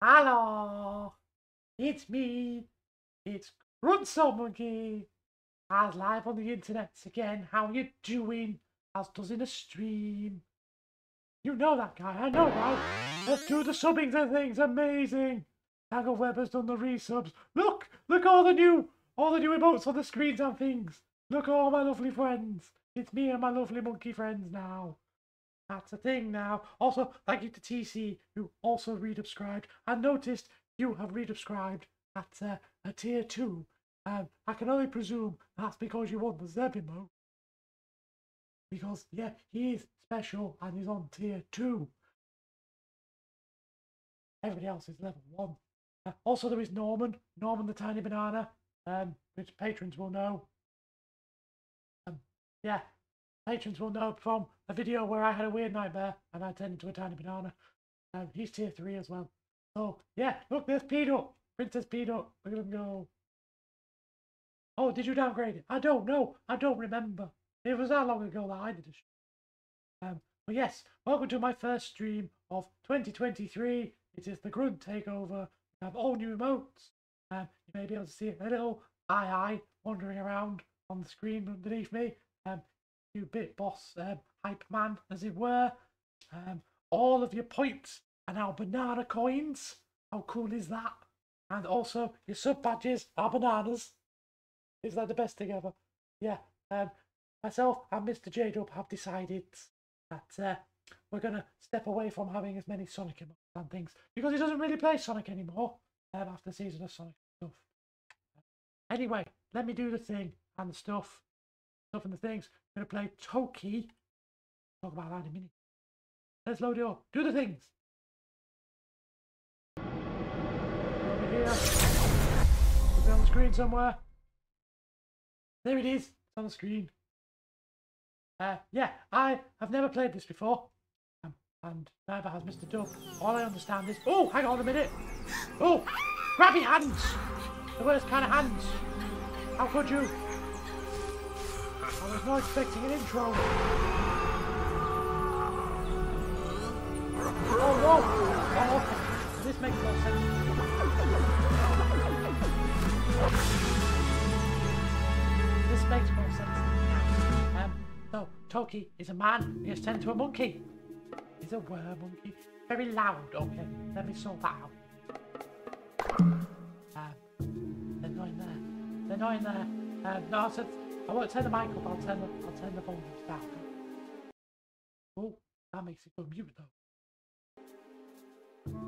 Hello, it's me. It's Grunt Sockmonkey. As live on the internet again. How you doing? As does in a stream. You know that guy, I know, right? Let's do the subbing and things. Amazing. Tango Webber's done the resubs. Look, look all the new, all the new emotes on the screens and things. Look all my lovely friends. It's me and my lovely monkey friends now. That's a thing now. Also, thank you to TC, who also resubscribed. I noticed you have resubscribed at uh, a tier 2. Um, I can only presume that's because you want the Zeb emote. Because, yeah, he is special and he's on tier 2. Everybody else is level 1. Uh, also, there is Norman, Norman the Tiny Banana, um, which patrons will know. Um, yeah, patrons will know from a video where I had a weird nightmare and I turned into a tiny banana. Um, he's tier 3 as well. So, yeah, look, there's Peanut. Princess Peanut. Look at him go. Oh, did you downgrade it? I don't know. I don't remember. It was that long ago that I did a show. Um, but yes, welcome to my first stream of 2023. It is the Grunt Takeover. We have all new emotes. Um, you may be able to see a little eye eye wandering around on the screen underneath me. Um, you bit boss um, man, as it were. Um, all of your points are now banana coins. How cool is that? And also, your sub badges are bananas. Is that the best thing ever? Yeah. Um, myself and Mr. J Dub have decided that uh, we're gonna step away from having as many Sonic and things because he doesn't really play Sonic anymore um, after the season of Sonic stuff. Anyway, let me do the thing and the stuff, stuff and the things. I'm gonna play Toki. Talk about that in a minute. Let's load it up. Do the things. Over here. It'll on the screen somewhere. There it is. It's on the screen. Uh, yeah, I have never played this before. Um, and neither has Mr. Dub. All I understand is... Oh, hang on a minute. Oh, grabby hands. The worst kind of hands. How could you? I was not expecting an intro. Oh. Oh. This makes more sense. This makes more sense. Um, so, Toki is a man. He has turned to a monkey. He's a were monkey. Very loud. Okay, let me sort that out. Um, they're not in there. They're not in there. Um, no, I said I won't turn the mic up. I'll turn the I'll turn the volume down. Oh, that makes it go mute though.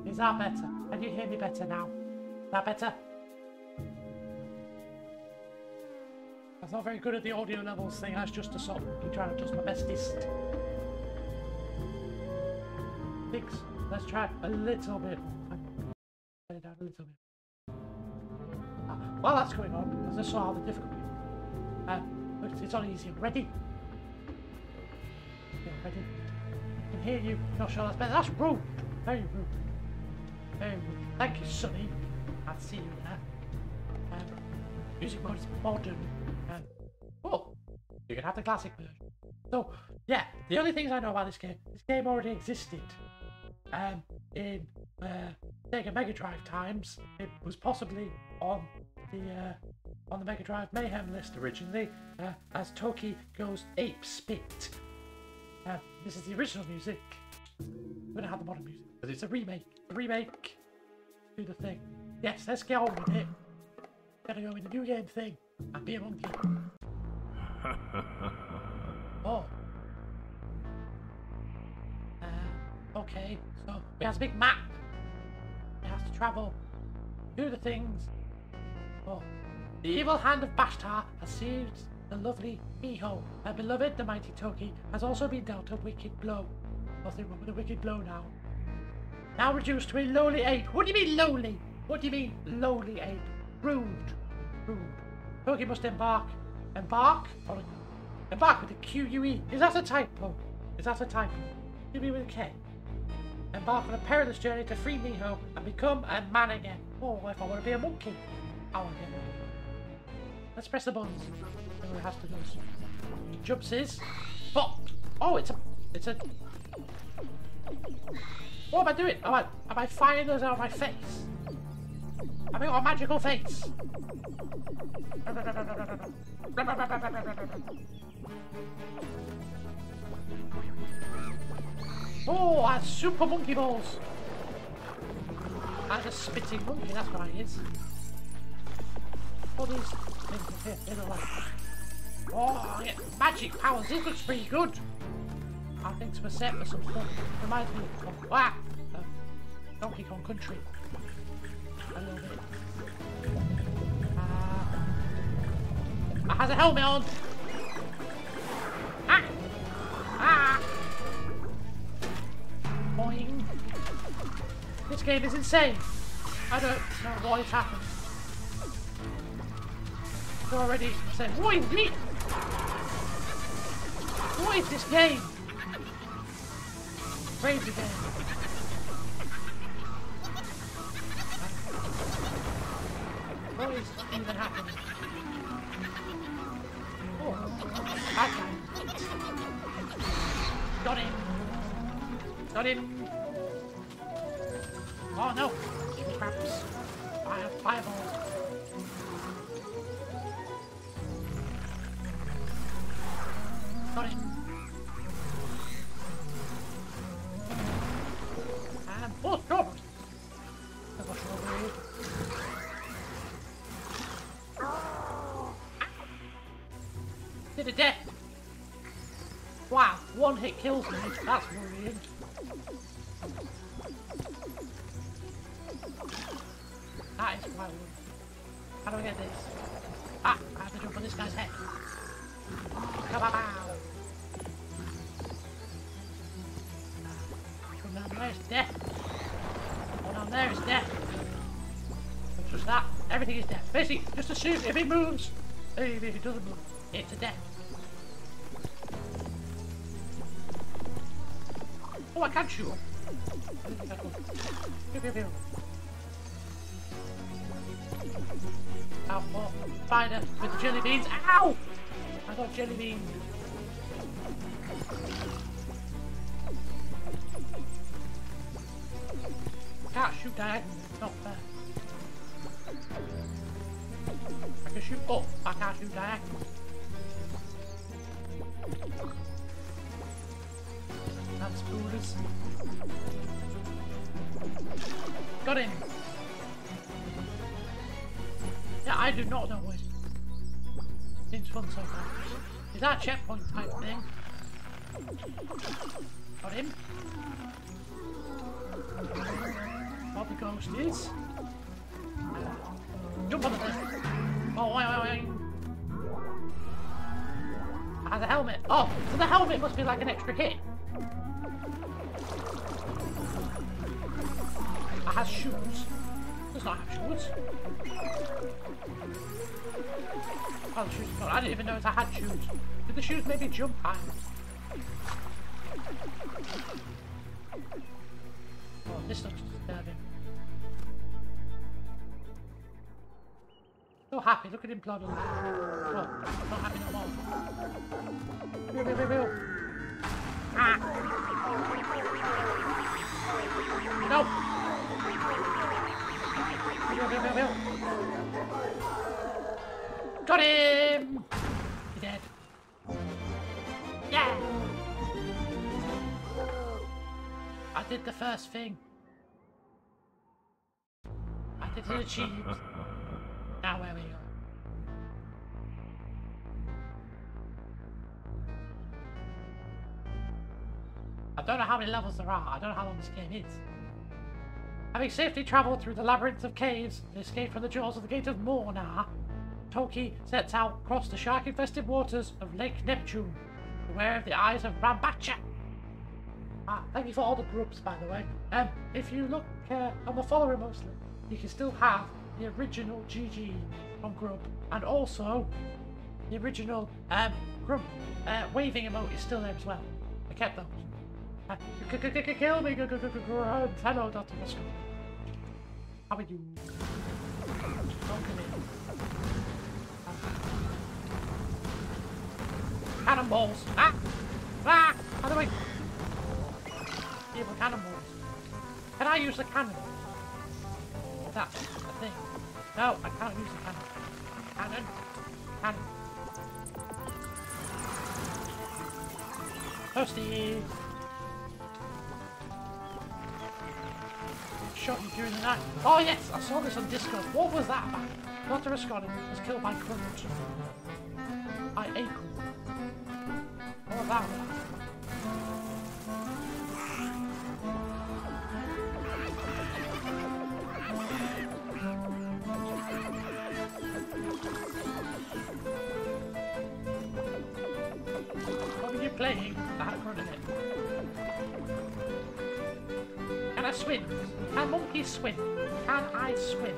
Is that better? Can you hear me better now? Is that better? I'm not very good at the audio levels thing. That's just a sort of trying to do my bestest. Six. Let's try a little bit. Down a little bit. While that's going on, let's saw how the difficulty. Uh, it's- it's on easy. Ready? Yeah, ready. I can hear you. Not sure that's better. That's rude. Very rude. Thank you, Sonny. I see you there. Um, music mode is modern. Um, oh, you can have the classic version. So, yeah, the only things I know about this game, this game already existed. Um, in uh, Sega Mega Drive times, it was possibly on the uh, on the Mega Drive Mayhem list originally, uh, as Toki goes ape spit. Uh, this is the original music. We're gonna have the modern music, but it's a remake. A remake. Do the thing. Yes, let's get on with it. Gotta go with the new game thing and be a monkey. oh. Uh, okay, so we have a big map. We have to travel, do the things. Oh, the evil hand of Bashtar has seized the lovely Miho. Her beloved, the mighty Toki, has also been dealt a wicked blow. Nothing wrong with a wicked blow now. Now reduced to a lowly ape. What do you mean lowly? What do you mean lowly ape? Rude. Rude. Toki must embark. Embark? Or embark with a Q-U-E. Is that a typo? Is that a typo? You mean with a K? Embark on a perilous journey to free Miho and become a man again. Oh, if I want to be a monkey, I get it. Let's press the buttons. It has to do. Jumps is. Oh, it's a, it's a. What am I doing? Am I, am I firing those out of my face? I got a magical face? Oh, that's super monkey balls. That's a spitting monkey, that's what it is. What is things here? Oh, I get magic powers. This looks pretty good. I think it's a set for some fun. Reminds me of ah, uh, Donkey Kong Country. A little bit. Uh, it has a helmet on. Ah! Ah! This game is insane. I don't know what has happened. It's already insane. What is me? What is this game? Crazy game. One hit kills me. That's worrying. That is wild. How do I get this? Ah, I have to jump on this guy's head. Come Kabow! Come down there, it's death. Come down there, it's death. Just that. Everything is death. Basically, just assume if it moves, if it doesn't move, it's a death. Oh, I can shoot. Ow, oh, spider with jelly beans. Ow! I got jelly beans. Can't shoot diagonally, not fair. I can shoot up, I can't shoot diagonally. Got him! Yeah, I do not know what. Seems fun so far. Is that a checkpoint type thing? Got him. What the ghost is. Jump on the thing. Oh, wait, wait, wait. Has a helmet. Oh, so the helmet must be like an extra hit. Has shoes. Does not have shoes. Oh, shoes. No, I didn't even know I had shoes. Did the shoes maybe jump high? Oh, this looks disturbing. So happy, look at him plodding. Oh, not happy no more. Ah! Got him! He's dead. Yeah! I did the first thing. I did it achieved. now where we go. I don't know how many levels there are. I don't know how long this game is. Having safely travelled through the labyrinth of caves and escaped from the jaws of the Gate of Mornar, Toki sets out across the shark-infested waters of Lake Neptune, aware of the eyes of Rambacha. Ah, thank you for all the groups, by the way. Um, if you look uh, on the follower mostly, you can still have the original GG from Grub, and also the original um, Grub uh, waving emote is still there as well. I kept those. Uh, Kill me. Hello, Dr. Moscow. How are you? Don't come in. Cannonballs! Ah! Ah! How do I... Evil cannonballs. Can I use the cannon? That's the thing. No, I can't use the cannon. Cannon. Cannon. Toasty! Shot you during the night. Oh yes, I saw this on Discord. What was that about? Dr. Scott was killed by Crunch. I ate What was that about? What were you playing? I had I swim? Can monkeys swim? Can I swim?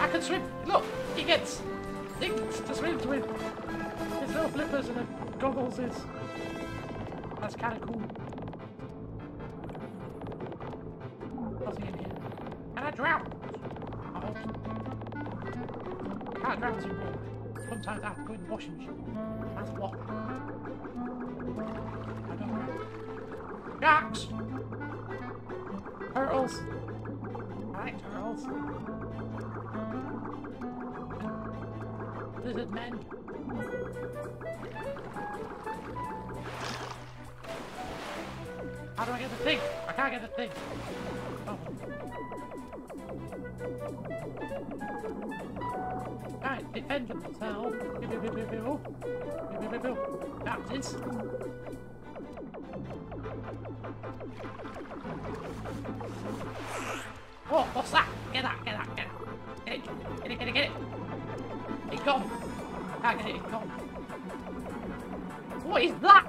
I can swim. Look, he gets things to swim him. His little flippers and the goggles is. That's kind of cool. What's he in here? Can I drown? So. Can't drown too well. Sometimes I have to go in the washing machine. That's what. Don't Turtles! Like turtles. Lizard men. How do I get the thing? I can't get the thing. Oh. Right, defend yourself. Pew, Oh, what's that? Get that, get that, get it. Get it, get it, get it, get it. It's gone. Can't get it, it's gone. What is that?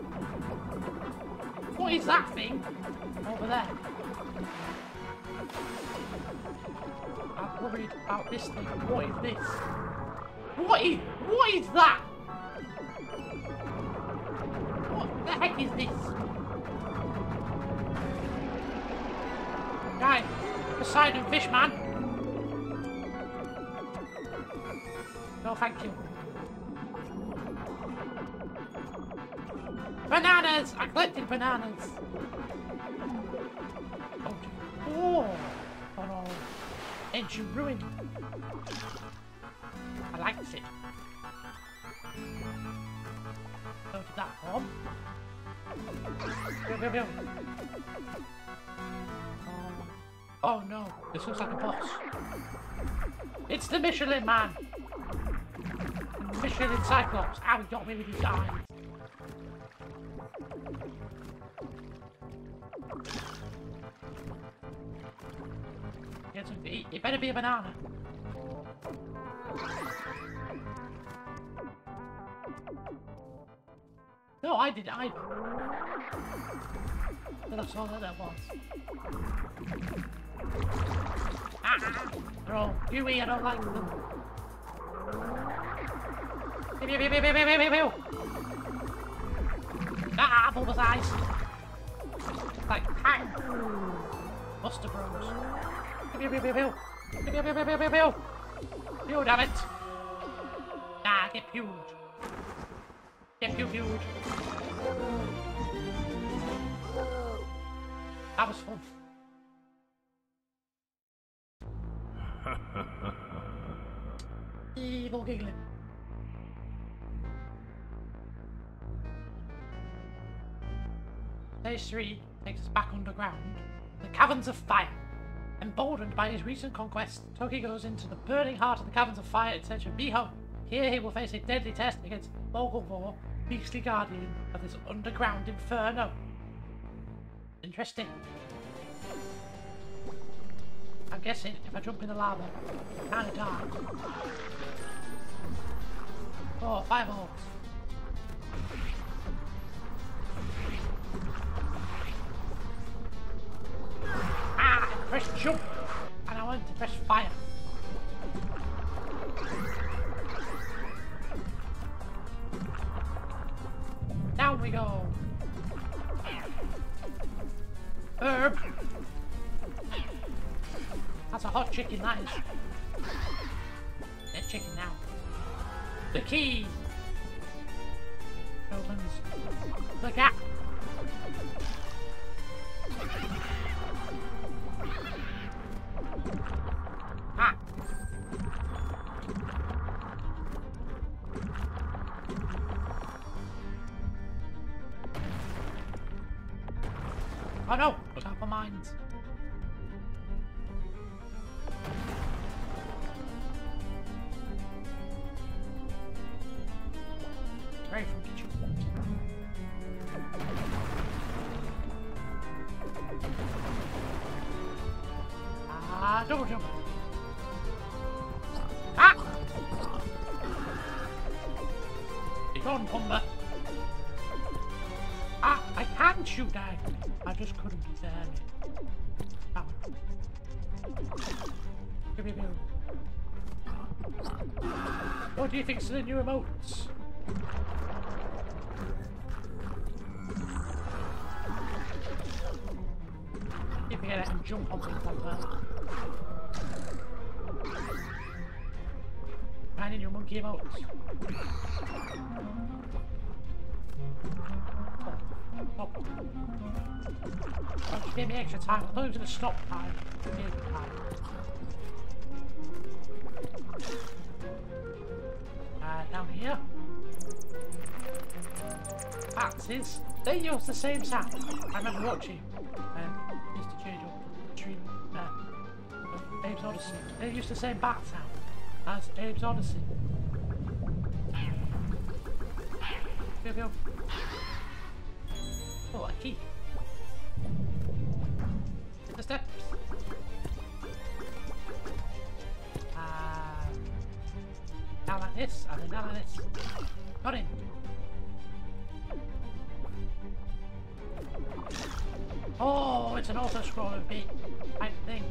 What is that thing? Over there. I'm worried about this thing. What is this? What is, what is that? What the heck is this? Guy, Poseidon Fishman. No, thank you. Bananas! I collected bananas. Oh, oh, no. Ancient ruin. I like it. Go to that home. Go, go, go. Oh no, this looks like a boss. It's the Michelin man! Michelin Cyclops! Ow, he got me with his eyes! Get eat. It better be a banana. No, I didn't. I. But that's all that was. Ah! They're I don't like them. Pew, pew, pew, pew, pew, pew, pew, pew. Ah, Bulba's eyes. Like, bang! Buster Bros. Pew, pew, pew, pew, pew. Pew, pew, pew, pew, pew, pew, pew. Pew, damn it. Ah, get pewed. Get pew pewed. That was fun. Evil. Stage 3 takes us back underground, the Caverns of Fire. Emboldened by his recent conquest, Toki goes into the burning heart of the Caverns of Fire in search of Miho. Here he will face a deadly test against Mogulvor, beastly guardian of this underground inferno. Interesting. I'm guessing if I jump in the lava, I'm kinda die. Oh, fireballs. Ah, I pressed jump, and I wanted to press fire. Down we go. Herb. That's a hot chicken, that is. Do you think think's the new emotes? If get it and jump on like that. Finding your monkey emotes. Stop. Oh, give me extra time. I thought it was gonna stop time. Give me time. Down here. Axes. They use the same sound. I remember watching um, Mr. J. stream uh, Abe's Oddysee. They use the same bat sound as Abe's Oddysee. Go, go. Oh, a key. The steps. This, and like this. Got in. Oh, it's an auto-scroller bit type thing.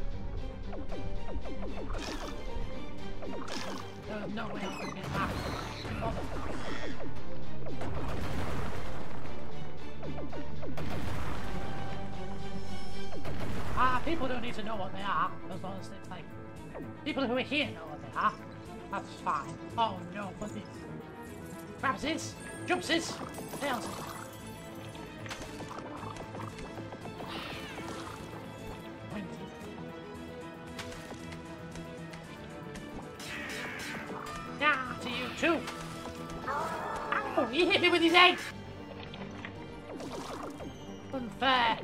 There's no way I can get that. Ah, people don't need to know what they are, as long as it's like... People who are here know what they are. That's fine. Oh no, what this? Grabs this, jumps this, tails it. Yeah, to you too. Ow, he hit me with his egg. Unfair.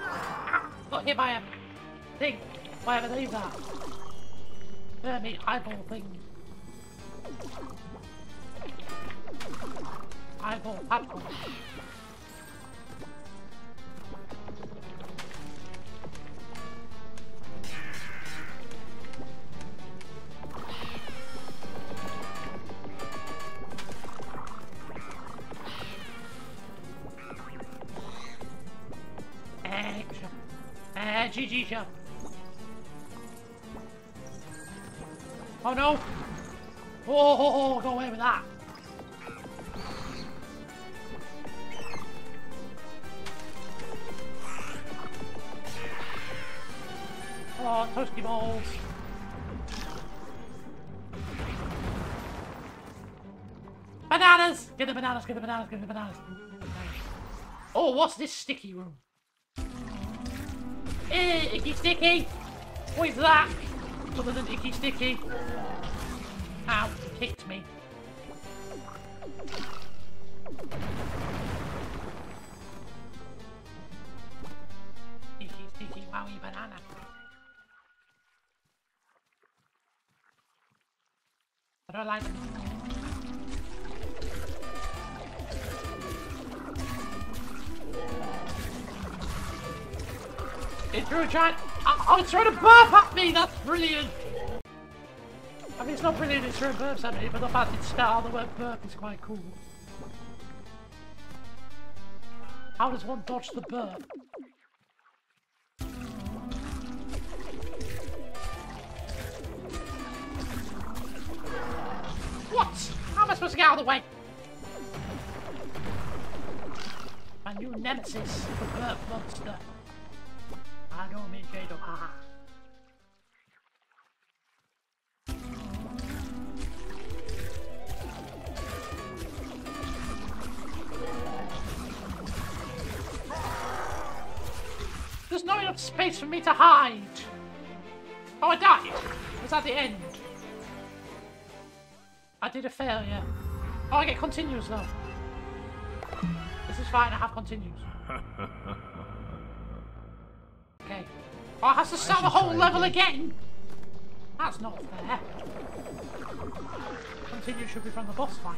Ow, got hit by a thing. Whatever they that. Vermi eyeball thing. Eyeball apple. Shop. Eh, GG shop. Oh no! Oh, oh, oh, go away with that! Oh, toasty balls! Bananas! Get the bananas, get the bananas, get the bananas! Oh, what's this sticky room? Eh, icky sticky! What is that? Other than icky sticky. Ow, kicked me. Icky sticky wowie banana. I don't like It threw a giant. I, I trying to burp at me. That's brilliant. I mean, it's not brilliant. It's throwing burps at me, but the fact it spelled the word burp is quite cool. How does one dodge the burp? What? How am I supposed to get out of the way? My new nemesis, the burp monster. Me, Jado. Haha. There's not enough space for me to hide. Oh, I died. Was that the end? I did a failure. Oh, I get continues though. This is fine. I have continues. Oh, I have to start the whole level again? That's not fair. Continue should be from the boss fight.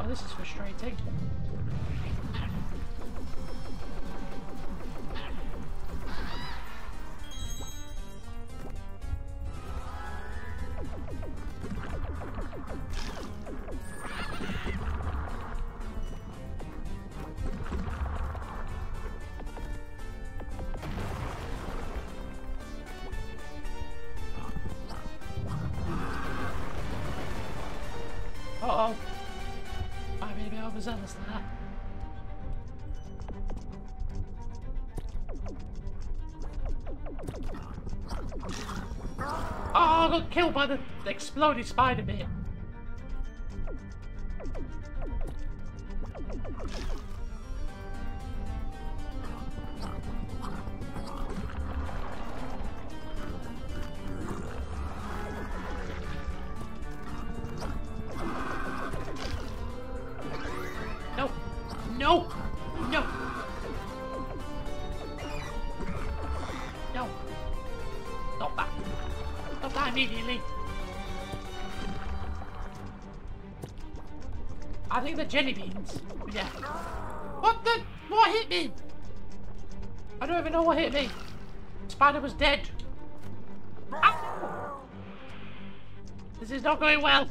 Oh, this is frustrating. I got killed by immediately! I think the jelly beans. Yeah. What the? What hit me? I don't even know what hit me. Spider was dead. Ah! This is not going well.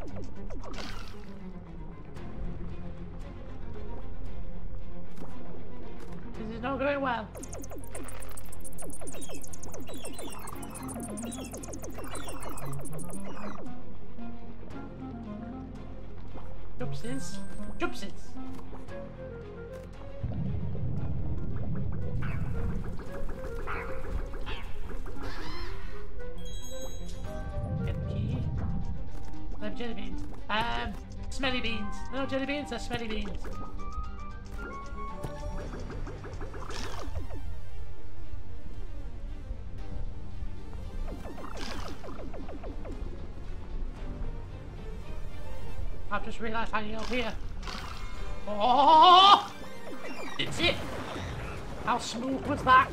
This is not going well. Key. I have jelly beans. Um, smelly beans. No jelly beans, they're smelly beans. Just realised I need here. Oh! It's it! How smooth was that?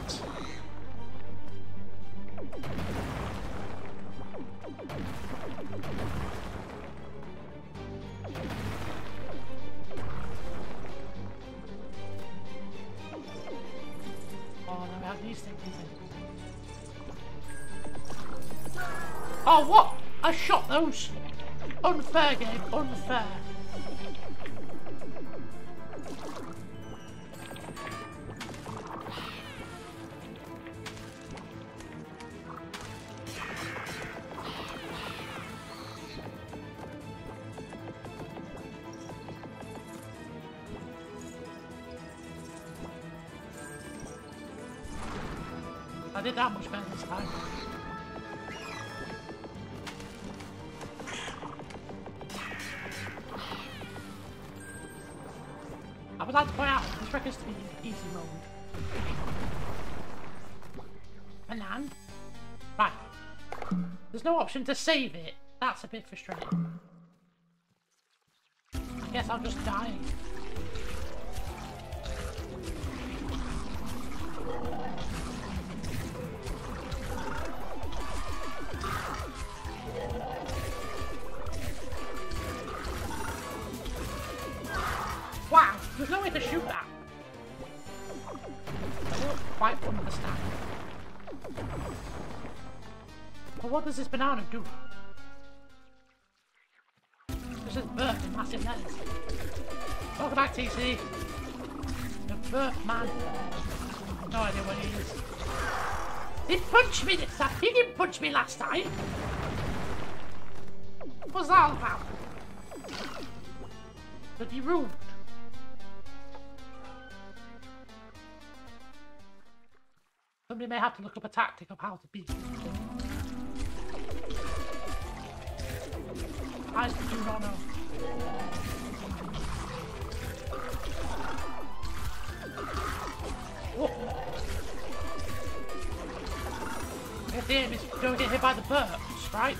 Option to save it. That's a bit frustrating. I guess I'll just die. Wow, there's no way to shoot that. I don't quite understand. But what does this banana do? This is birth in massive letters. Welcome back, TC. The birth man. No idea what he is. He punched me this time. He didn't punch me last time. What was that all about? Bloody rude. Somebody may have to look up a tactic of how to beat I do not know. Whoa. The aim is don't get hit by the burps, right?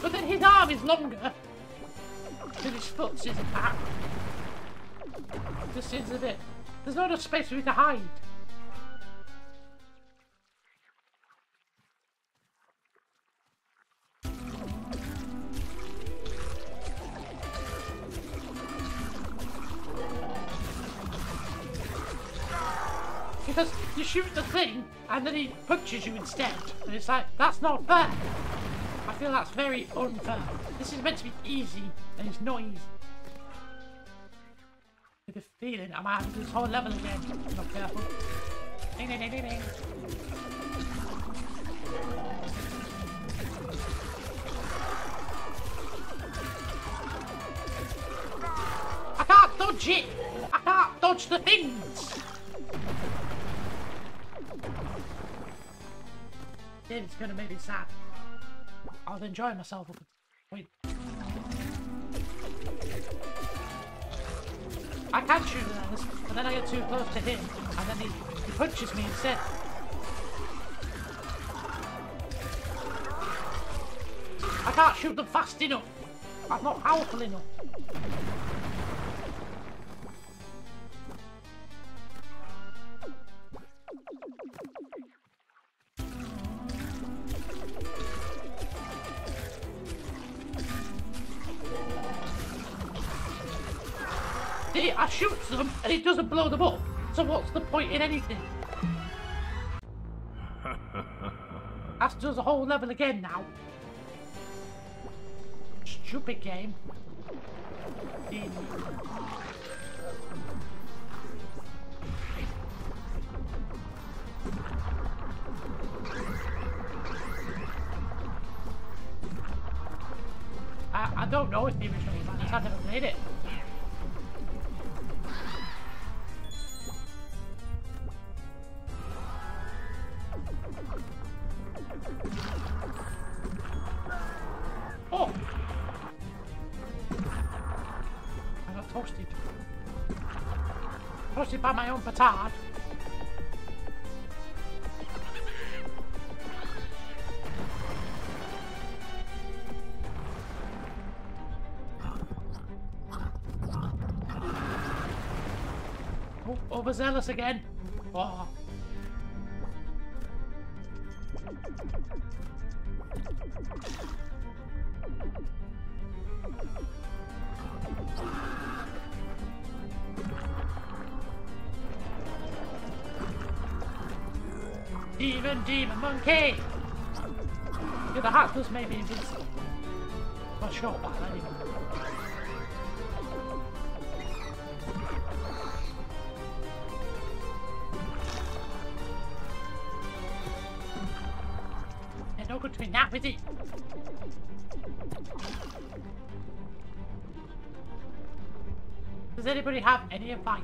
But then his arm is longer than his foot is back. Just seems a bit. There's not enough space for me to hide. And then he punches you instead. And it's like, that's not fair. I feel that's very unfair. This is meant to be easy and it's not easy. With a feeling I might have to do this whole level again. I'm not careful. Ding, ding, ding, ding, ding. I can't dodge it! I can't dodge the things! It's gonna make me sad. I was enjoying myself Wait. I can shoot at this, but then I get too close to him, and then he, he punches me instead. I can't shoot them fast enough. I'm not powerful enough. Doesn't blow them up. So what's the point in anything? I have to do the whole level again now. Stupid game. I, I don't know if the original was like this, I've never played it. My. Oh, oh overzealous again. Monkey! Yeah, the Heartless may be invincible. Not sure about that anyway. Yeah, no good to me now, is it? Does anybody have any advice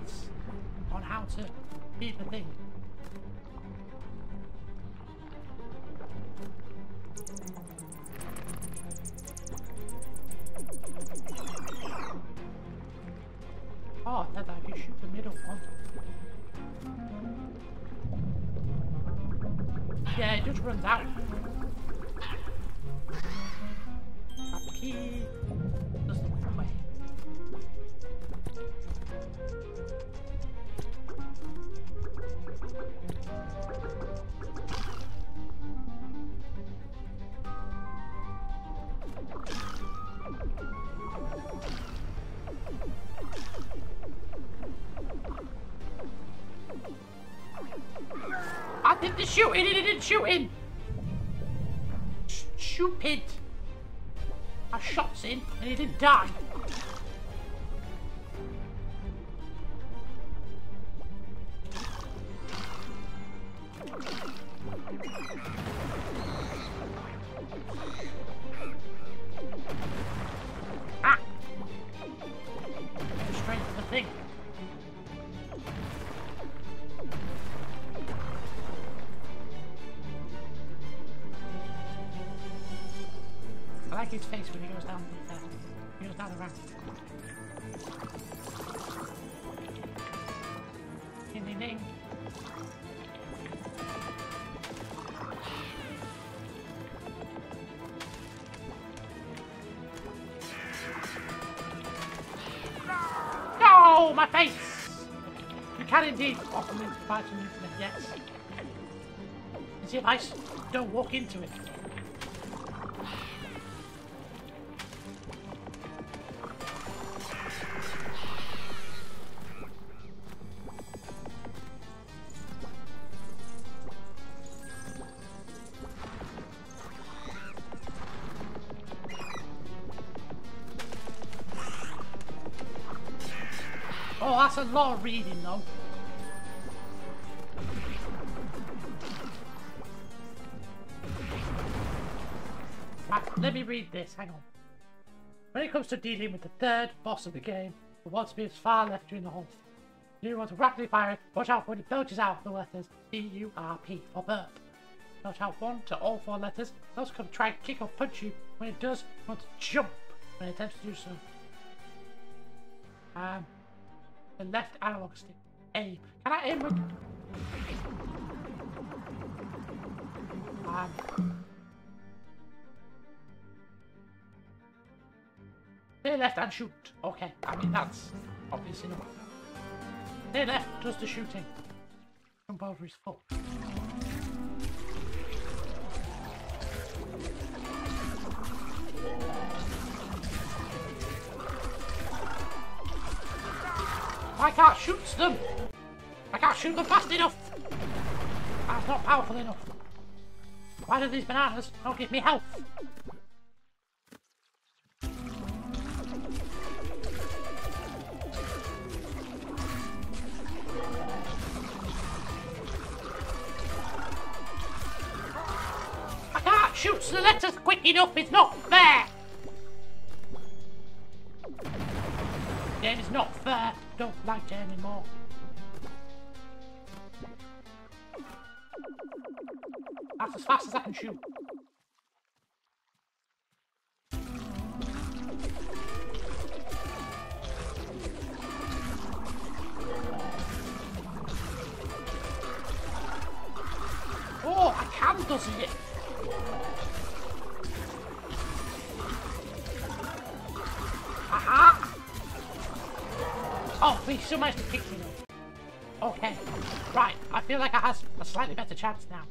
his face when he goes down the, uh, he goes down the ramp. Ding ding ding. No, my face! You can indeed offer me the fight from you for yes. See if I don't walk into it. Of reading, though. Let me read this. Hang on. When it comes to dealing with the third boss of the game, who wants to be as far left during the whole thing, you want to rapidly fire it, watch out when it belches out the letters B-U-R-P for burp. Watch out one to all four letters. Those come try and kick or punch you. When it does, you want to jump when it attempts to do so. Um, the left analog stick. Aim. Can I aim. Um... Stay left and shoot. Okay, I mean that's obvious enough. Stay left does the shooting. Jump over his I can't shoot them! I can't shoot them fast enough! That's not powerful enough. Why do these bananas not give me health? I can't shoot the letters quick enough, it's not fair! That's as fast as I can shoot. Oh, I can does it. Still managed to kick him. Okay. Right, I feel like I have a slightly better chance now.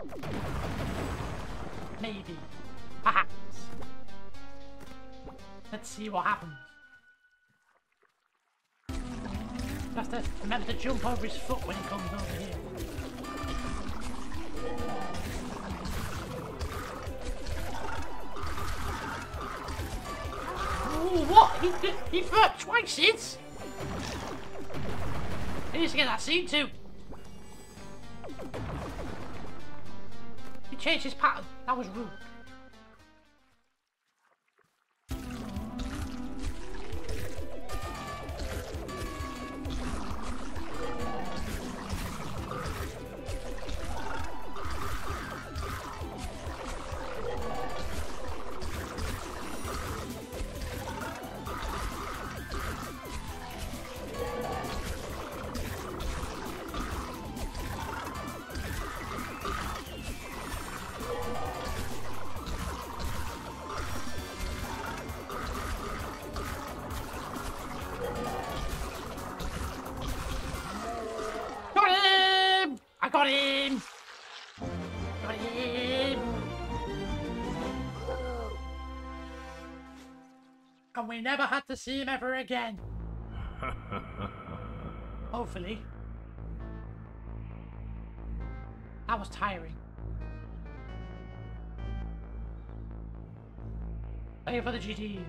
Maybe. Perhaps. Let's see what happens. Just to remember to jump over his foot when he comes over here. Ooh, what? He, he burped twice, it? He needs to get that scene too. He changed his pattern. That was rude. We never had to see him ever again. Hopefully. That was tiring. Thank you for the GTs.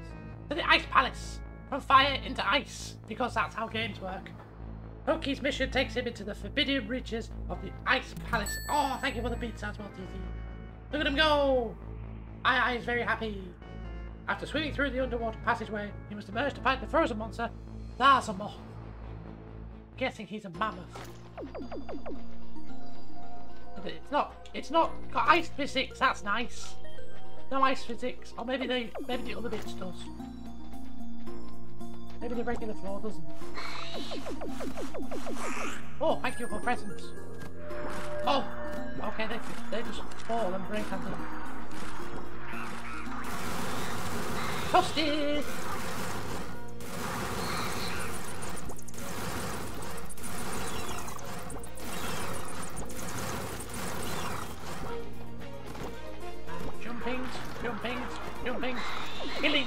To the Ice Palace! From fire into ice, because that's how games work. Toki's mission takes him into the forbidden reaches of the Ice Palace. Oh, thank you for the beats as well, TZ. Look at him go! Ai is very happy. After swimming through the underwater passageway, he must emerge to fight the frozen monster, Larzamoth. Guessing he's a mammoth. It's not. It's not got ice physics. That's nice. No ice physics, or maybe they, maybe the other bits does. Maybe the regular floor doesn't. Oh, thank you for presents. Oh, okay, they, they just fall and break under toasted! Jumping, jumping, jumping, killing!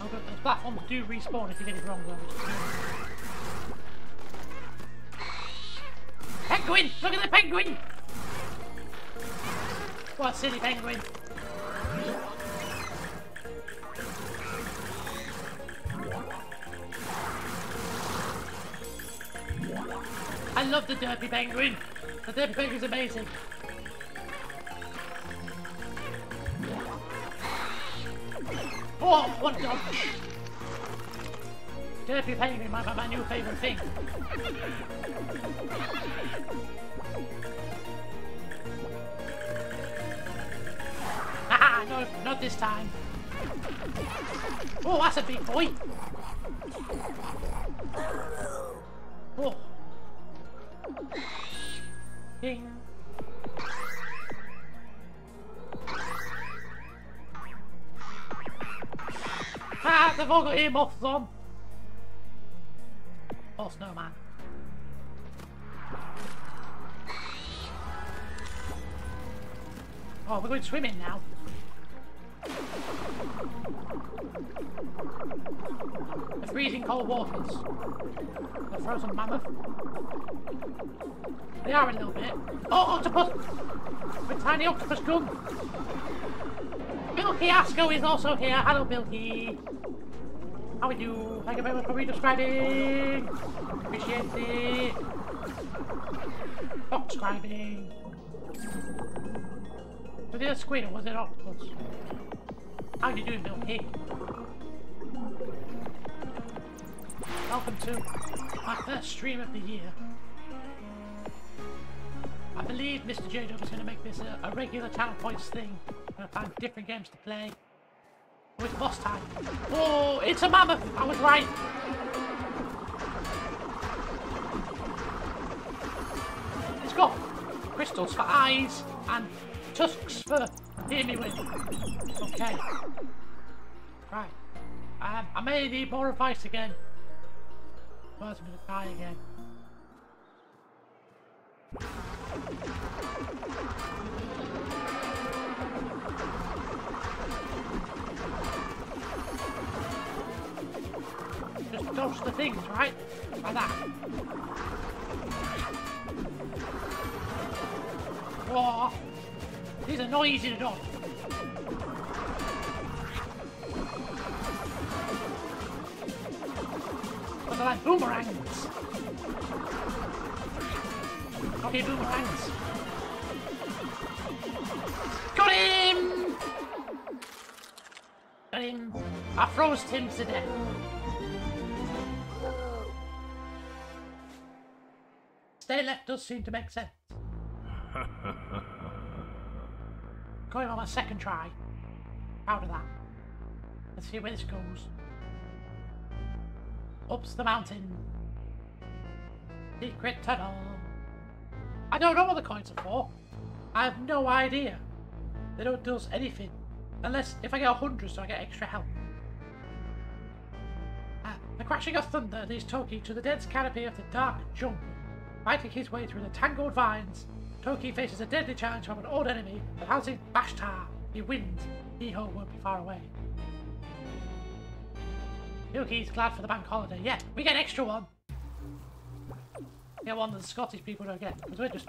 Oh god, those platforms do respawn if you get it wrong though. Penguin! Look at the penguin! What silly penguin! Love the Derpy Penguin. The Derpy Penguin's amazing. Oh, a dodge! Derpy Penguin might be my new favourite thing. Haha, no, not this time. Oh, that's a big boy. They've all on. Oh, snowman. Oh, we're going swimming now. The freezing cold waters. The frozen mammoth. They are a little bit. Oh, octopus! With tiny octopus gun. Milky Asco is also here. Hello, Milky. How are you? Thank you very much for resubscribing. Appreciate it. Subscribing. Was it a squid or was it octopus? How are you doing, Milky? Welcome to my first stream of the year. I believe Mr. J Dub is going to make this a, a regular channel points thing. I'm going to find different games to play. It's boss time. Oh, it's a mammoth! I was right! It's got crystals for eyes and tusks for hear me with. Okay. Right. Um, I may need more advice again. Otherwise I'm gonna die again. The things, right? Like that. Whoa! These are not easy to dodge. But they're like boomerangs. Okay, boomerangs. Got him! Got him. I froze him to death. Does seem to make sense. Going on my second try. Proud of that. Let's see where this goes. Ups the mountain. Secret tunnel. I don't know what the coins are for. I have no idea. They don't do us anything. Unless if I get a hundred so I get extra health. Uh, the crashing of thunder leads Toki to the dense canopy of the dark jungle. Fighting his way through the tangled vines, Toki faces a deadly challenge from an old enemy, but housing Bashtar. He wins. Iho won't be far away. Yuki's glad for the bank holiday. Yeah, we get an extra one. Get one that the Scottish people don't get, because we're just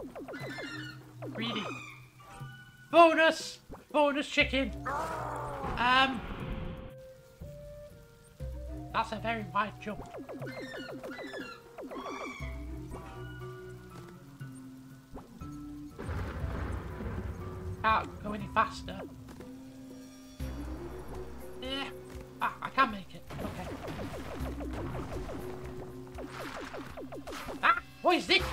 greedy. Bonus! Bonus chicken! Um... That's a very wide jump. Can't go any faster. Yeah. Ah, I can make it. Okay. Ah! What is this?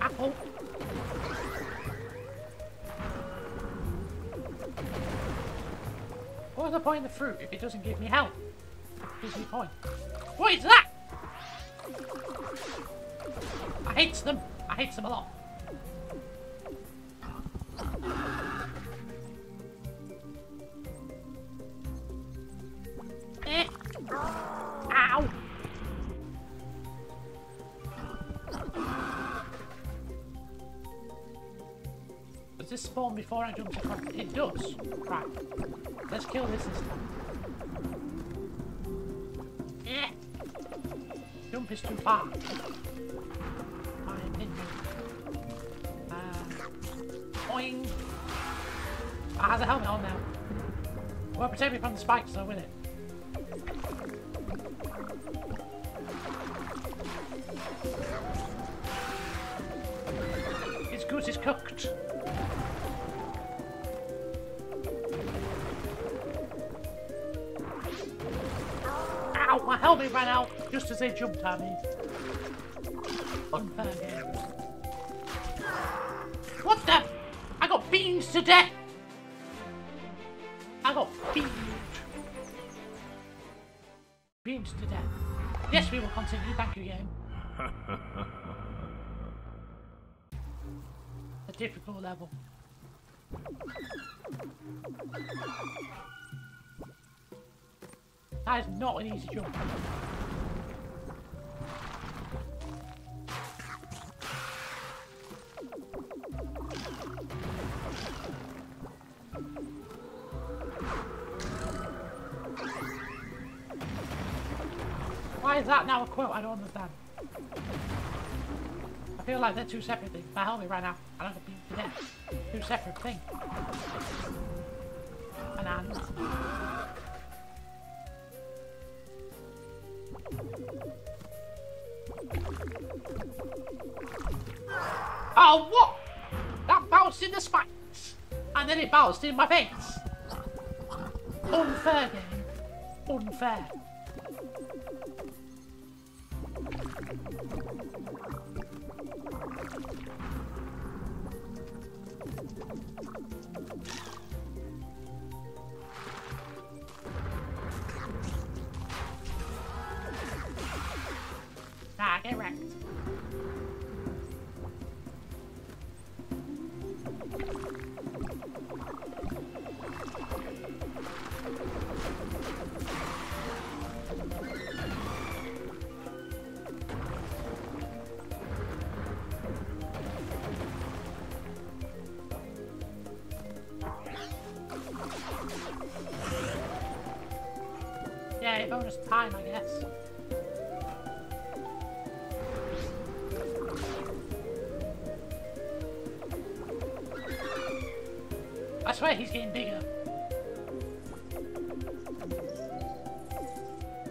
Apple. What's the point of the fruit if it doesn't give me health? Gives me point. What is that? hates them. I hate them a lot. Eh. Ow. Does this spawn before I jump across? It does. Right. Let's kill this instead. Eh. Jump is too far. Boing. Ah, I have the helmet on now. Well, protect me from the spikes though, will it? His goose is cooked. Ow, my helmet ran out just as they jumped at me. Unfair game. What the? To death! I got beamed. Beamed to death. Yes, we will continue. Thank you, game. A difficult level. That is not an easy jump. Why is that now a quote? I don't understand. I feel like they're two separate things. My me right now. I don't know if death. Two separate things. Bananas. Oh, what? That bounced in the spikes. And then it bounced in my face. Unfair game. Unfair. Get wrecked. I swear he's getting bigger.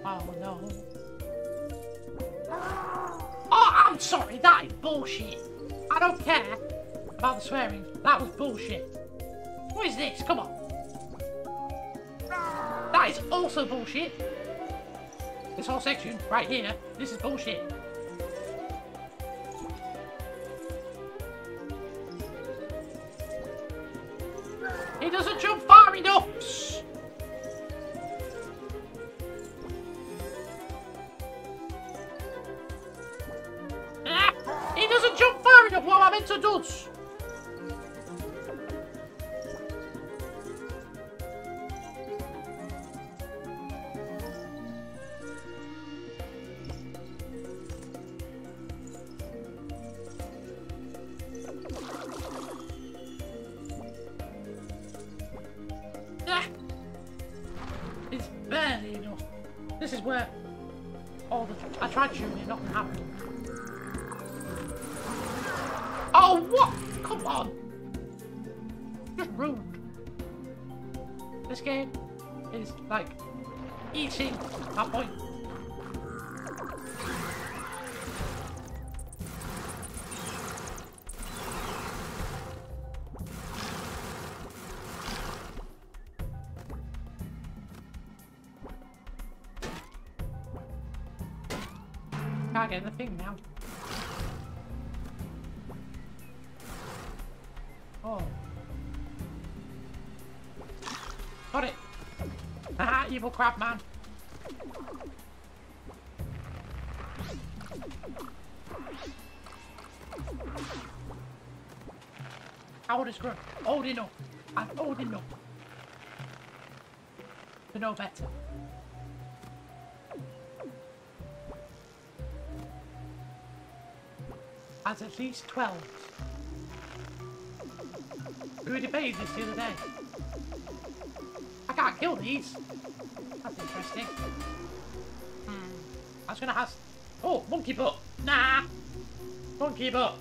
Oh no. Oh, I'm sorry, that is bullshit. I don't care about the swearing. That was bullshit. What is this? Come on. That is also bullshit. This whole section right here, this is bullshit. Crab man. How old is Grunt? Old enough. I'm old enough. To know better. As at least 12. We debated this the other day. I can't kill these. Was gonna have... Oh, monkey butt. Nah. Monkey butt.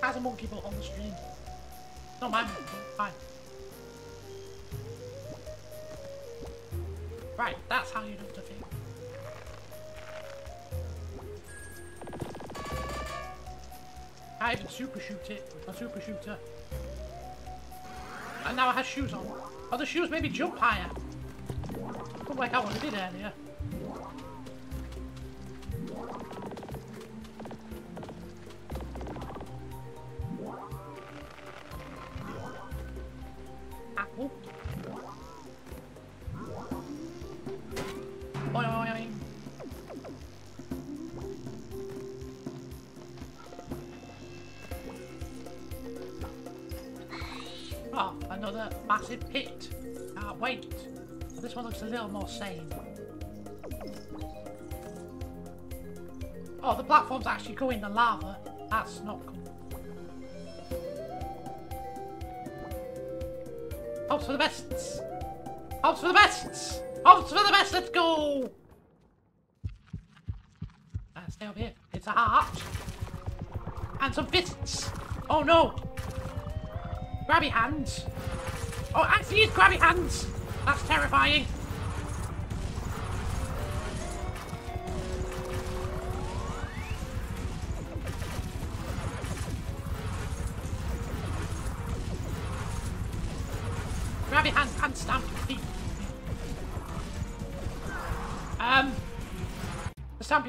Has a monkey butt on the stream. Not butt. Fine. Right, that's how you do the thing. I even super shoot it with my super shooter. And now I have shoes on. The shoes maybe jump higher. Couldn't work out what I did earlier. A little more sane. Oh, the platforms actually go in the lava. That's not cool. Hopes for the best. Hopes for the best. Hopes for the best. Let's go. Uh, stay up here. It's a heart. And some fists. Oh no. Grabby hands. Oh, actually, it's grabby hands. That's terrifying.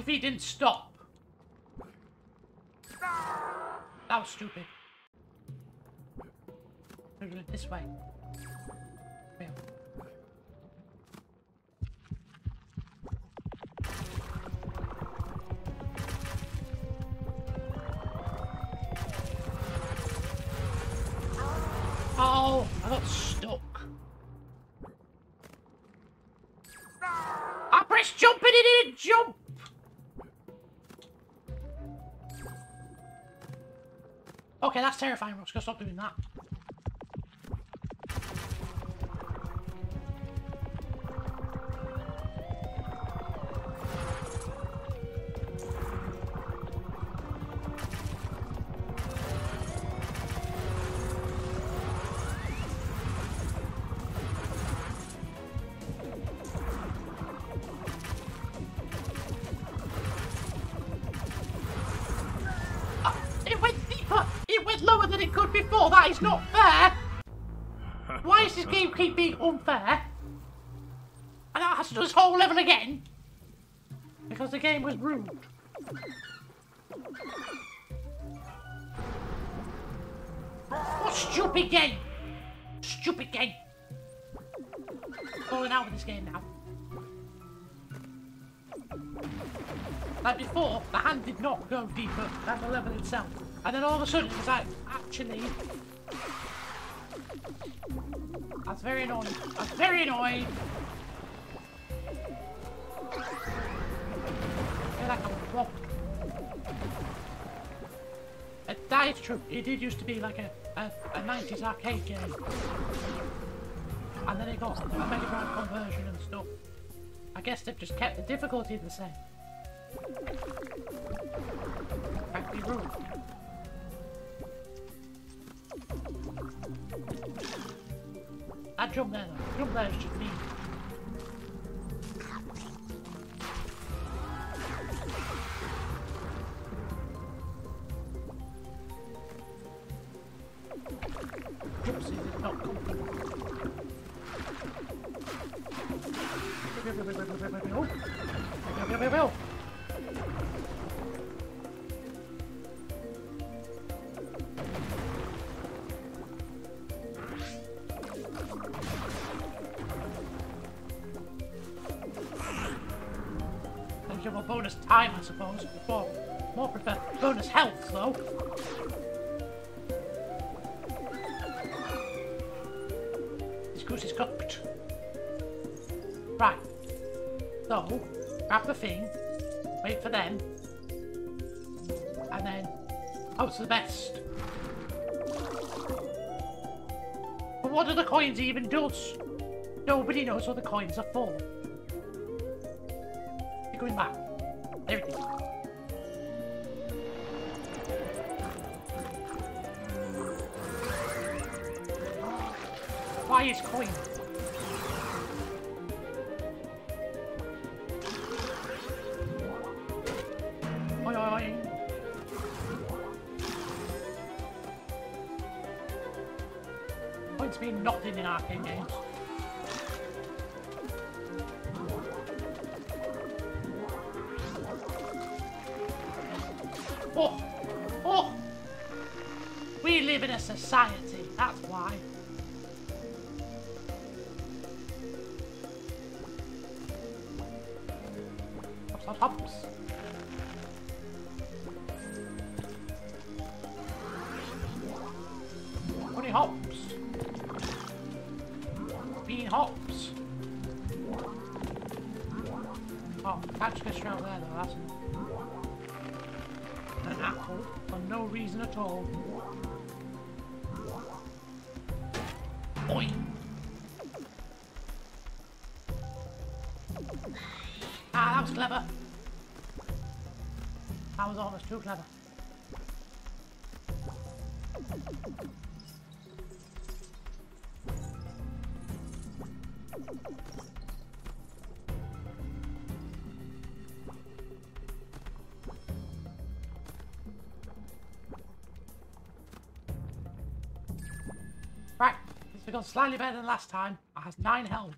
Feet didn't stop. That was stupid. Terrifying, Ross. Gotta stop doing that. Could before! That is not fair! Why does this game keep being unfair? And I have to do this whole level again? Because the game was rude. What stupid game? Stupid game. Falling out with this game now. Like before, the hand did not go deeper than the level itself. And then all of a sudden, it was like, actually... That's very annoying. That's very annoying. I like I'm robbed. Uh, that is true. It did used to be like a, a, a 90s arcade game. And then it got a Mega Drive conversion and stuff. I guess they've just kept the difficulty the same. Can't rude. That jump there though. Jump the best. But what are the coins even does? Nobody knows what the coins are for. You're going back. There it is. Why is coin? Mean nothing in arcade games. Oh! Oh! We live in a society, that's why. Hops, hops, hops. Catch fish out there though, that's an apple for no reason at all. Oi! Ah, that was clever. That was almost too clever. Has gone slightly better than last time. I has nine health.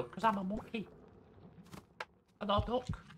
Duck because I'm a monkey. And not duck.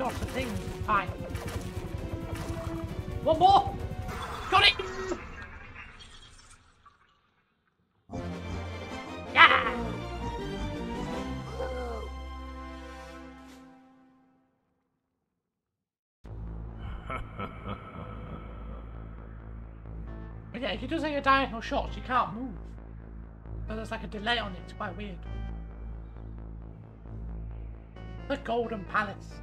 Busy trying to dodge the thing. Fine. One more! Got it! Yeah! But yeah, if you do take a diagonal shot, you can't move. So there's like a delay on it, it's quite weird. The Golden Palace.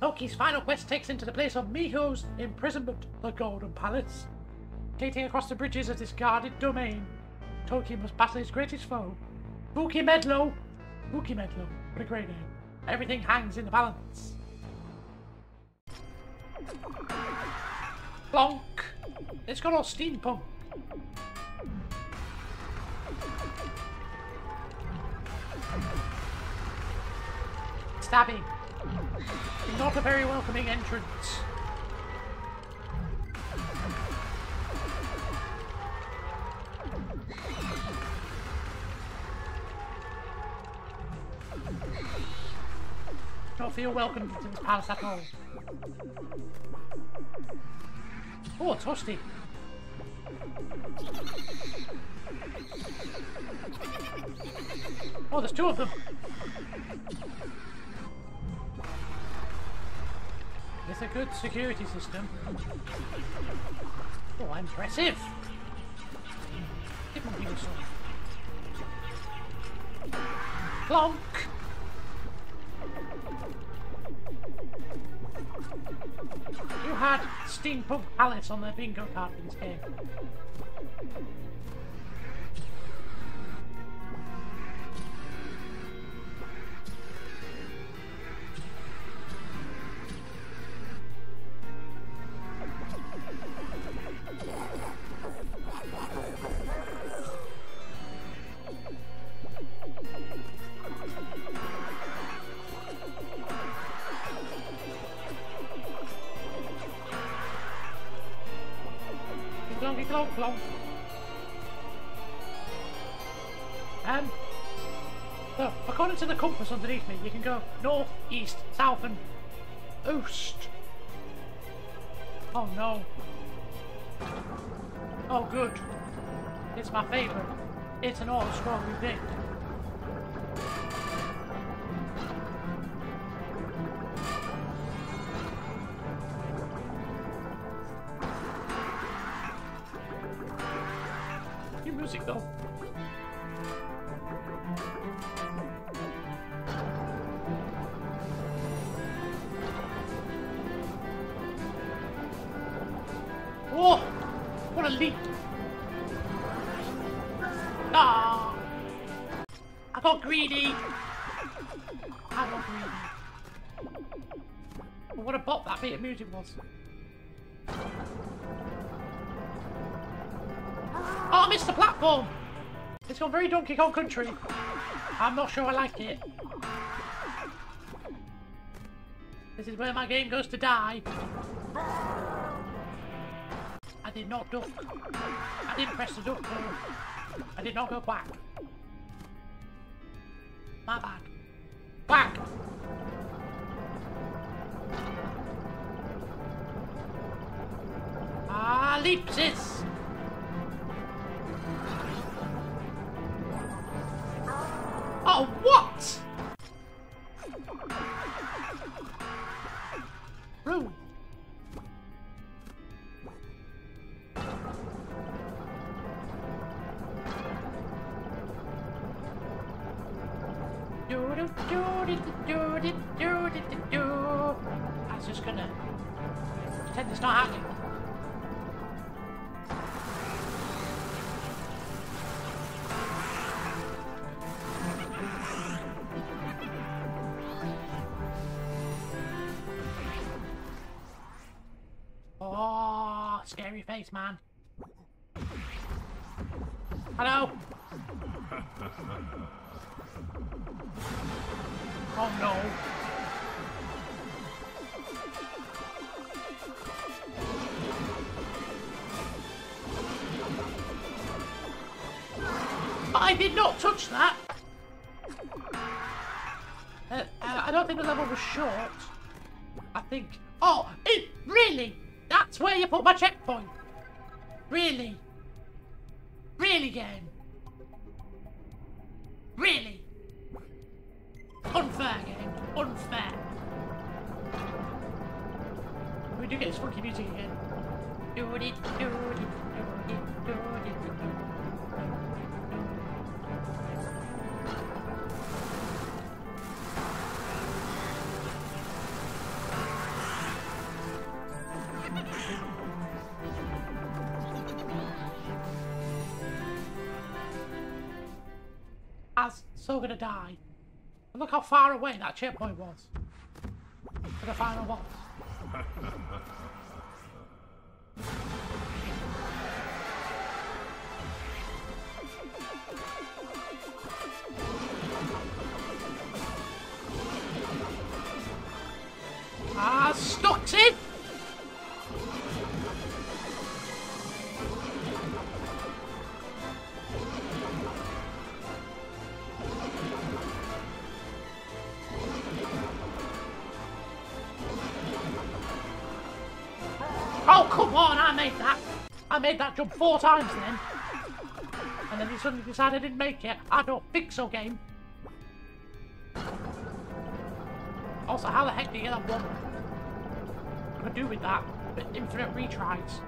Toki's final quest takes him to the place of Miho's imprisonment, the Golden Palace. Skating across the bridges of this guarded domain, Toki must battle his greatest foe, Vookimedlo. Buki Medlo, what a great name. Everything hangs in the balance. Bonk! It's got all steampunk. Stabbing. Not a very welcoming entrance. Don't feel welcome to this palace at all. Oh, it's Husty. Oh, there's two of them. It's a good security system. Oh, impressive. Give monkey whistle. Clonk! You had Steampunk Palace on the bingo card in this game. East, south, and oost. Oh no. Oh good. It's my favourite. It's an auto-scrolling thing. New music though. Leap! Ah! I got greedy! I got greedy. What a bop that bit of music was. Oh, I missed the platform! It's gone very Donkey Kong Country. I'm not sure I like it. This is where my game goes to die. I did not duck. I didn't press the duck button. I did not go back. My bad. Quack! Ah, leapses! Thanks, man. Was so gonna die. And look how far away that checkpoint was. For the final boss. Made that jump four times then. And then he suddenly decided I didn't make it. I don't think so, game. Also, how the heck do you get that one? I could do with that, but infinite retries.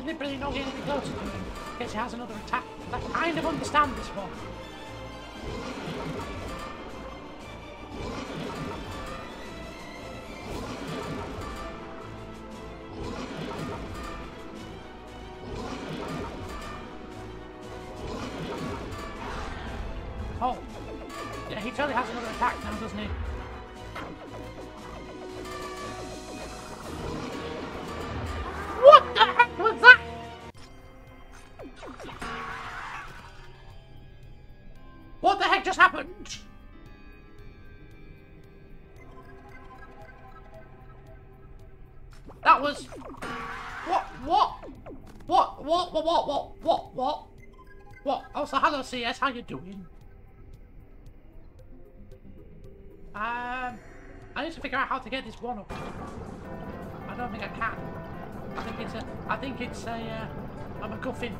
Deliberately not any closer to him. Guess he has another attack. I kind of understand What the heck just happened? That was... What? What? What? What? What? What? What? What? What? What? Oh, so hello, CS. How you doing? Um... I need to figure out how to get this one up. I don't think I can. I think it's a. I think it's a. Uh, a MacGuffin.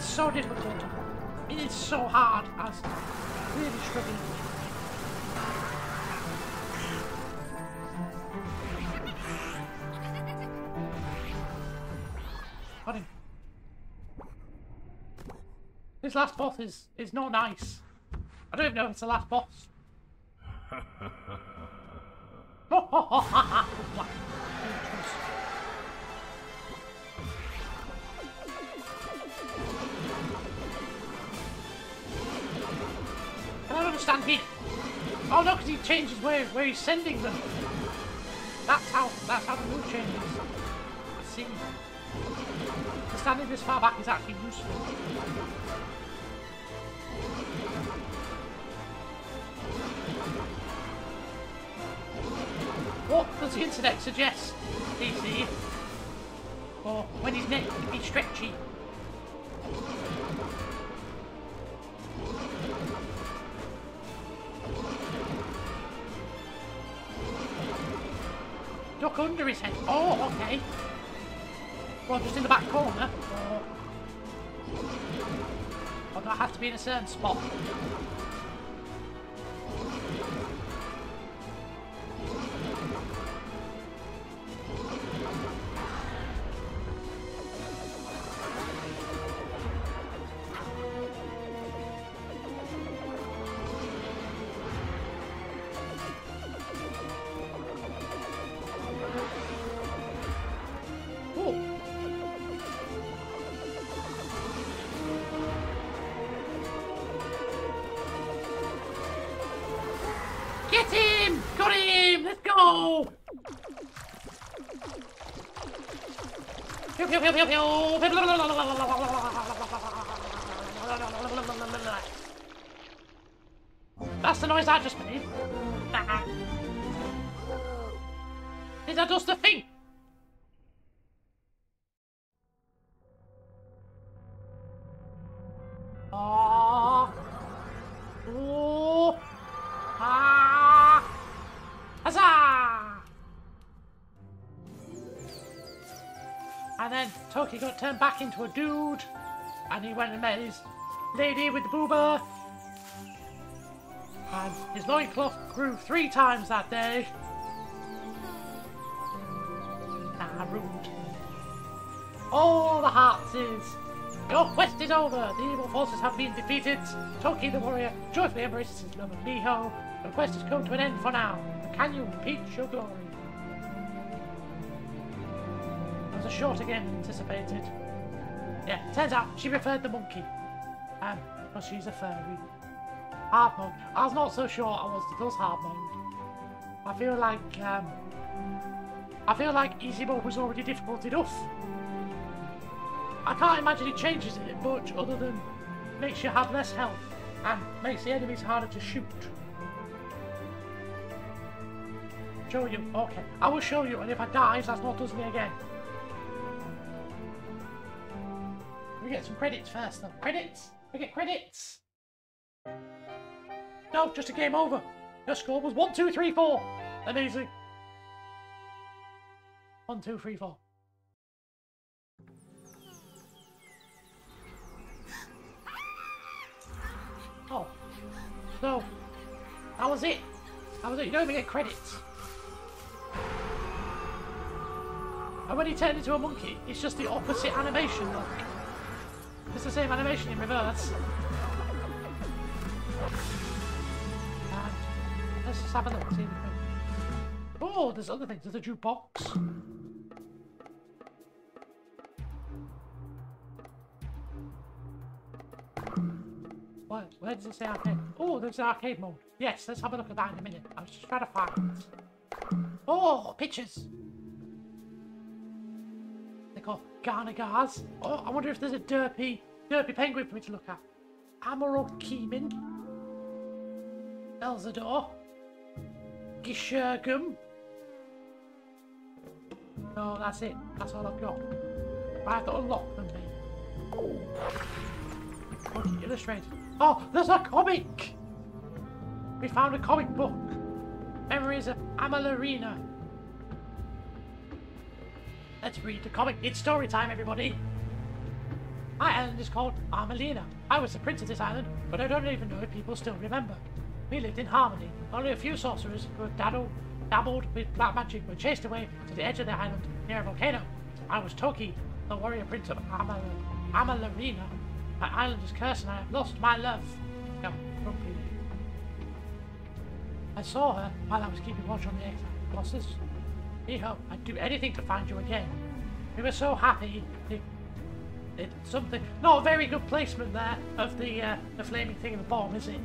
It is so difficult. It is so hard. I was really struggling. Got him. This last boss is is not nice. I don't even know if it's the last boss. I don't understand here. Oh no, because he changes where where he's sending them. That's how that's how the move changes. I see. Standing this far back is actually useful. What does the internet suggest, DC? Or when he's neck be stretchy? Duck under his head. Oh, okay. Well, just in the back corner. Or, or do I have to be in a certain spot? Did I just the thing? Ah. Oh. Ah. Huzzah! And then Toki got turned back into a dude, and he went and met his lady with the booba. And his loincloth grew three times that day. All the hearts is. Your quest is over. The evil forces have been defeated. Toki the warrior joyfully embraces his love of Miho. Your quest has come to an end for now. Can you repeat your glory? It was a shorter game than anticipated. Yeah, turns out she preferred the monkey. Um, she's a furry. Hard mode. I was not so sure I was to those hard mode. I feel like, um, I feel like easy mode was already difficult enough. I can't imagine it changes it much other than makes you have less health and makes the enemies harder to shoot. Show you. Okay. I will show you and if I die, that's not does me again. We get some credits first though. Credits! We get credits! No, just a game over. Your score was 1, 2, 3, 4. Amazing. 1, 2, 3, 4. So, that was it. That was it. You don't even get credits. And when he turned into a monkey, it's just the opposite animation, look. It's the same animation in reverse. And let's just have a look, see. Oh, there's other things. There's a jukebox. What? Where does it say arcade? Oh, there's an arcade mode. Yes, let's have a look at that in a minute. I was just trying to find it. Oh, pictures. They call Garnagars. Oh, I wonder if there's a derpy, derpy penguin for me to look at. Amarok Keeman. Elzador. Gishurgum. No, that's it. That's all I've got. I have to unlock them, mate. Okay, illustrated. Oh, there's a comic! We found a comic book. Memories of Amalarina. Let's read the comic. It's story time, everybody. My island is called Amalina. I was the prince of this island, but I don't even know if people still remember. We lived in harmony. Only a few sorcerers who had daddled, dabbled with black magic were chased away to the edge of the island near a volcano. I was Toki, the warrior prince of Amal Amalarina. My island is cursed and I have lost my love. No, grumpy. I saw her while I was keeping watch on the exile bosses. Miho, I'd do anything to find you again. We were so happy. It, it, something, not a very good placement there of the uh, the flaming thing in the bottom, is it?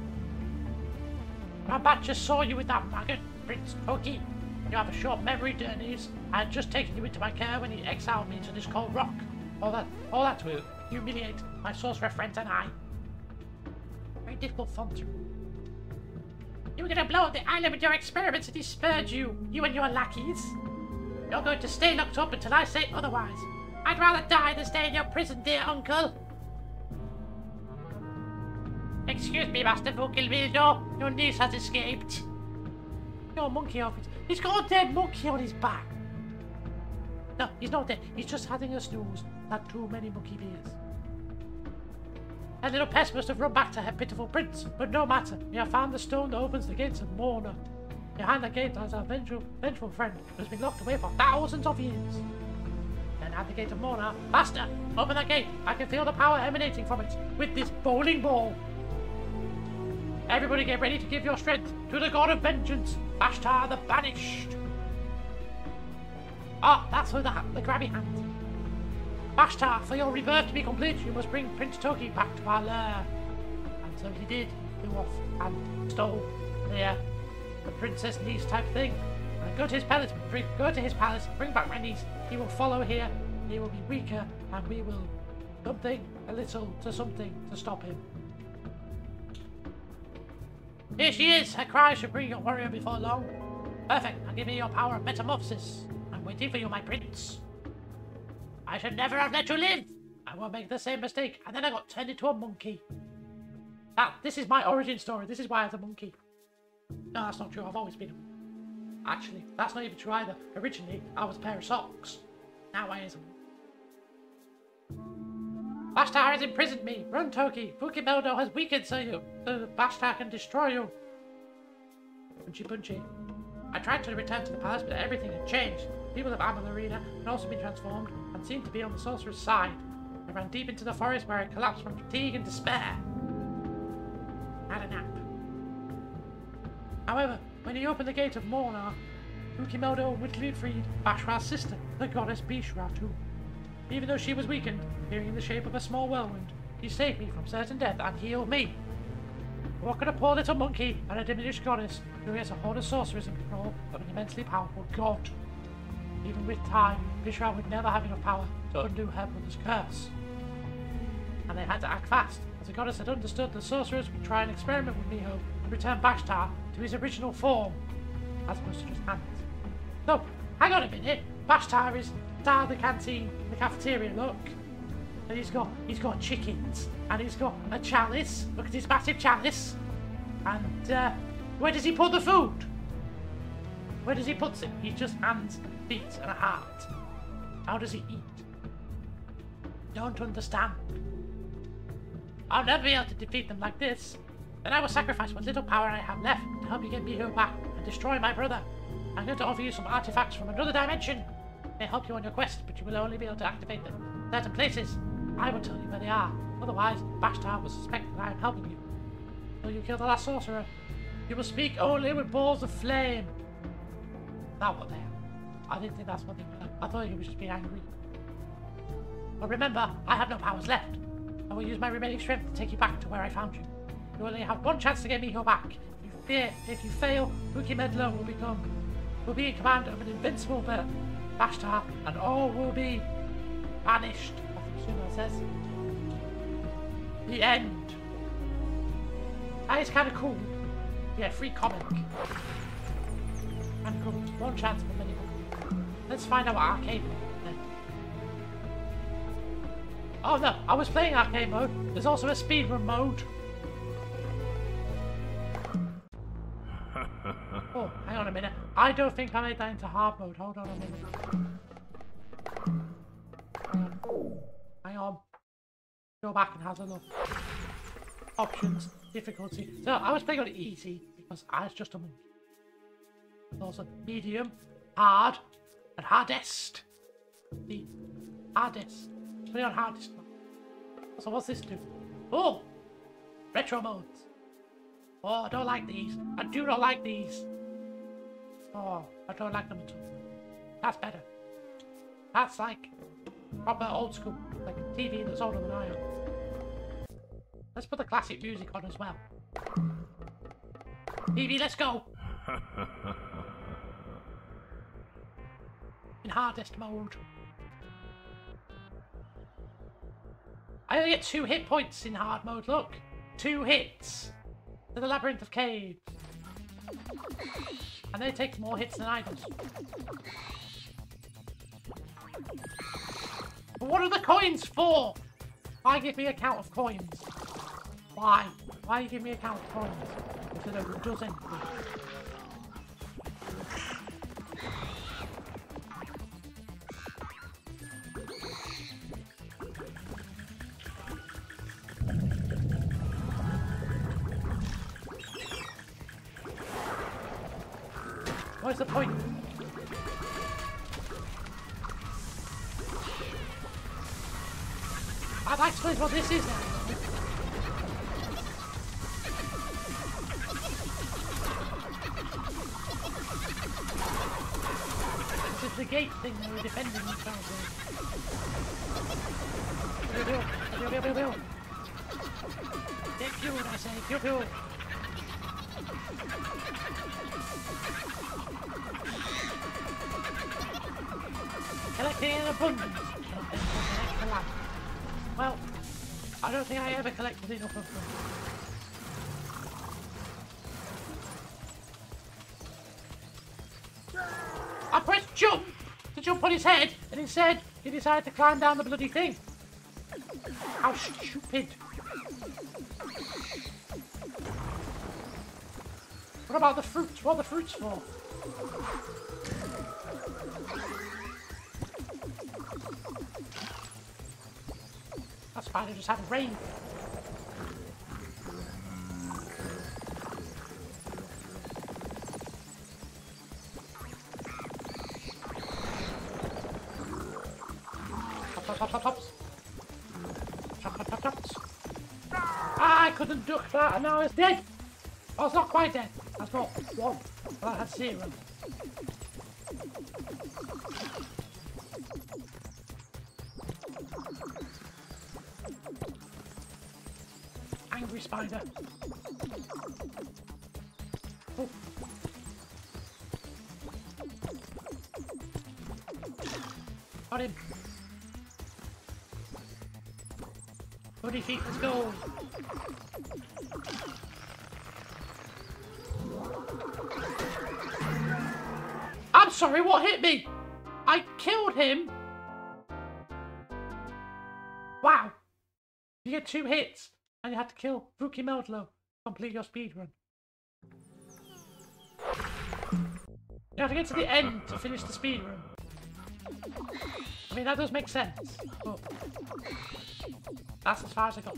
My bat just saw you with that maggot, Prince Toki. You have a short memory, Denise. I had just taken you into my care when he exiled me to this cold rock. All that, all that will humiliate my sorcerer friends and I. Very difficult font to You were gonna blow up the island with your experiments and he you, you and your lackeys. You're going to stay locked up until I say otherwise. I'd rather die than stay in your prison, dear uncle. Excuse me, Master Vookimedlo. Your niece has escaped. Your monkey off it. He's got a dead monkey on his back. No, he's not dead. He's just having a snooze. Not too many monkey beers. That little pest must have run back to her pitiful prince, but no matter. We have found the stone that opens the gates of Morna. Behind the gate lies our vengeful, vengeful friend, who has been locked away for thousands of years. Then at the gate of Morna, faster! Open that gate! I can feel the power emanating from it, with this bowling ball! Everybody get ready to give your strength to the god of vengeance, Ashtar the Banished! Ah, that's who the, the grabby hand. Ashtar, for your rebirth to be complete, you must bring Prince Toki back to our lair. And so he did. He off and stole the, uh, the princess niece type thing. And go to his palace, bring, go to his palace, bring back my niece. He will follow here. He will be weaker, and we will something a little to something to stop him. Here she is! Her cry should bring your warrior before long. Perfect, now give me your power of metamorphosis. I'm waiting for you, my prince. I should never have let you live! I won't make the same mistake, and then I got turned into a monkey. That, this is my origin story, this is why I was a monkey. No, that's not true, I've always been a monkey. Actually, that's not even true either. Originally, I was a pair of socks. Now I am. Bashtar has imprisoned me. Run, Toki. Vookimedlo has weakened so you. So Bashtar can destroy you. Punchy punchy. I tried to return to the palace, but everything had changed. People of Amalarina had also been transformed seemed to be on the sorcerer's side. I ran deep into the forest where I collapsed from fatigue and despair. Had a nap. However, when he opened the gate of Mornar, Vookimedlo would freed Bashra's sister, the goddess Bishra, too. Even though she was weakened, appearing in the shape of a small whirlwind, he saved me from certain death and healed me. What could a poor little monkey and a diminished goddess who has a horde of sorcerers in control of an immensely powerful god? even with time, Bishra would never have enough power to undo her brother's curse. And they had to act fast, as the goddess had understood the sorcerers would try an experiment with Miho and return Bashtar to his original form, as opposed to just hands. No, hang on a minute. Bashtar is down the canteen, the cafeteria, look. And he's got he's got chickens, and he's got a chalice. Look at his massive chalice. And uh, where does he put the food? Where does he put it? He just hands, feet, and a heart. How does he eat? Don't understand. I'll never be able to defeat them like this. Then I will sacrifice what little power I have left to help you get Miho back and destroy my brother. I'm going to offer you some artifacts from another dimension. They help you on your quest, but you will only be able to activate them in certain places. I will tell you where they are. Otherwise, Bashtar will suspect that I am helping you. Will you kill the last sorcerer? You will speak only with balls of flame. Not what are. I didn't think that's what they were. I thought you were just being angry. But remember, I have no powers left. I will use my remaining strength to take you back to where I found you. You only have one chance to get Miho back. If you fear, if you fail, Vookimedlo will become will be in command of an invincible Bashtar, and all will be banished. I think Shuna says. The end. That is kind of cool. Yeah, free comic. And. One chance for many. Let's find out what arcade mode. Oh no, I was playing arcade mode. There's also a speedrun mode. oh, hang on a minute. I don't think I made that into hard mode. Hold on a minute. Hang on. Hang on. Go back and have a look. Options, difficulty. So I was playing on easy because I was just a monkey. There's also medium, hard, and hardest. The hardest. Put on hardest. So what's this do? Oh! Retro modes. Oh, I don't like these. I do not like these. Oh, I don't like them at all. That's better. That's like proper old school, like a TV that's older than I am. Let's put the classic music on as well. TV, let's go! In hardest mode. I only get two hit points in hard mode, look! Two hits! To the Labyrinth of Caves. And they take more hits than I do. But what are the coins for? Why give me a count of coins? Why? Why give me a count of coins? Instead of does anything. What this is on his head, and instead he decided to climb down the bloody thing. How stupid. What about the fruits? What are the fruits for? That spider just had rain. Now it's dead. Oh, it's not quite dead. That's got one. But I had zero. Angry spider. Oh. Got him. 20 feet, let's go. I'm sorry, what hit me? I killed him. Wow. You get two hits, and you had to kill Vookimedlo. Complete your speedrun. You have to get to the end to finish the speedrun. I mean, that does make sense, but that's as far as I got.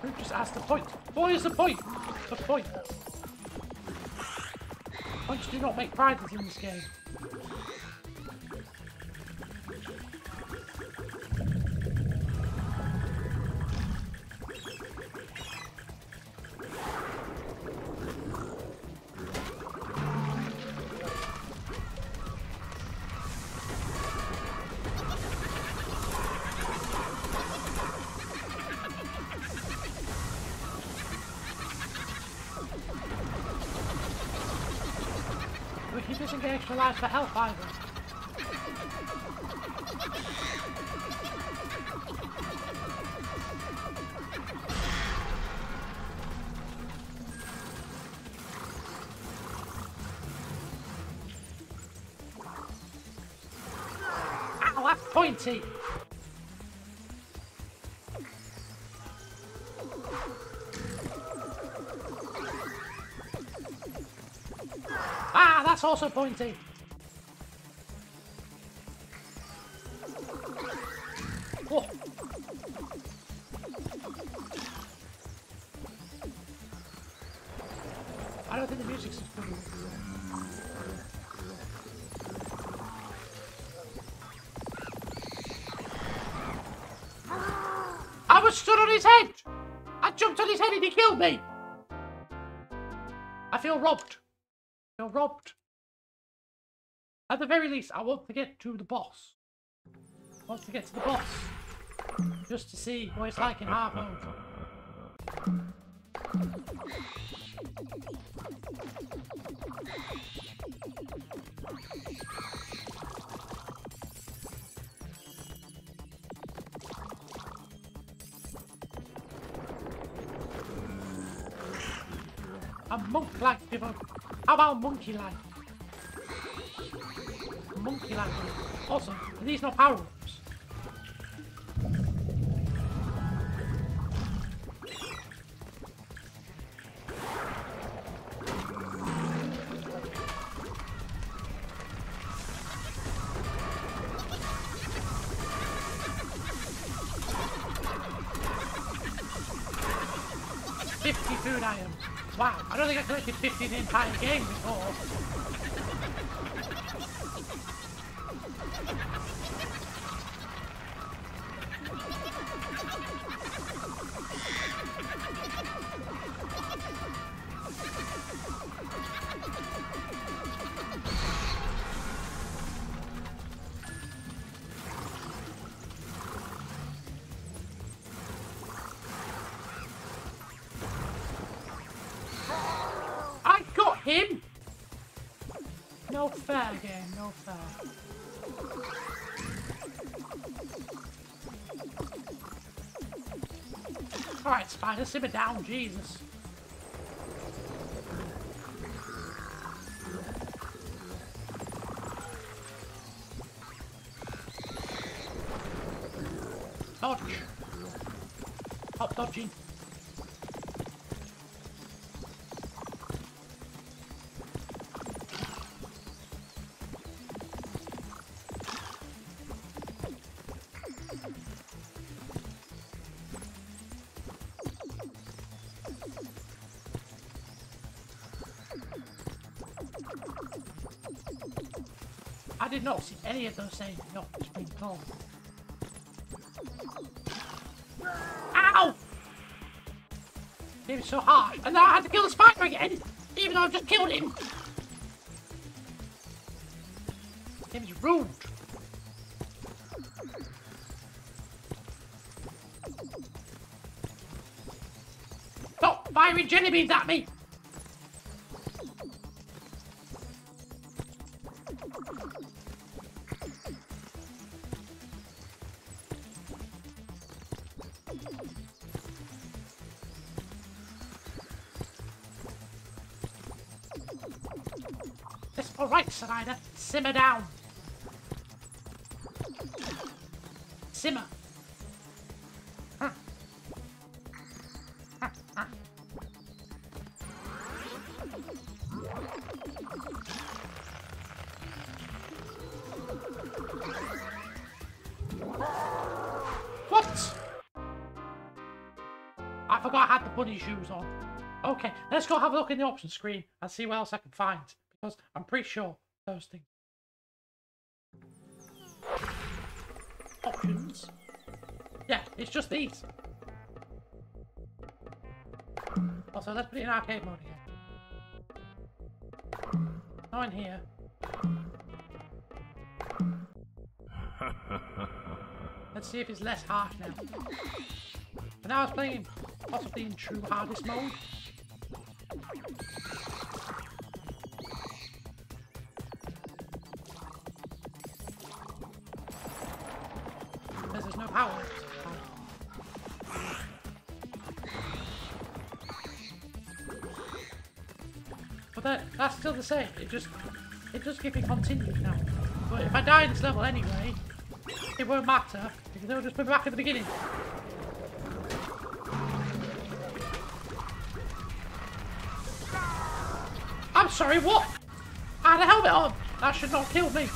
Who just asked the point? What is the point? The point. Points do not make prizes in this game. Extra lives for health either. Also pointy. Oh. I don't think the music's. I was stood on his head! I jumped on his head and he killed me! I feel robbed. At the very least, I want to get to the boss. I want to get to the boss. Just to see what it's like in hard mode. A monk-like people. How about monkey-like? Monkey-like. Also, are these not power-ups? Fifty food items. Wow, I don't think I collected 50 in the entire game before. Simmer down, Jesus. I did not see any of those saying not been told. Ow! It was so hard, and now I had to kill the spider again, even though I've just killed him. It was rude. Stop! firing jelly beans at me! Alright, Snyder. Simmer down. Simmer. What? I forgot I had the bunny shoes on. Okay, let's go have a look in the options screen and see what else I can find. Pretty sure those things. Options? Yeah, it's just these. Also, let's put it in arcade mode again. Not in here. Let's see if it's less harsh now. But now I was playing possibly in true hardest mode. Same. It just it just keeps me continued now. But if I die in this level anyway, it won't matter because they'll just me back at the beginning. I'm sorry, what? I had a helmet on. That should not kill me.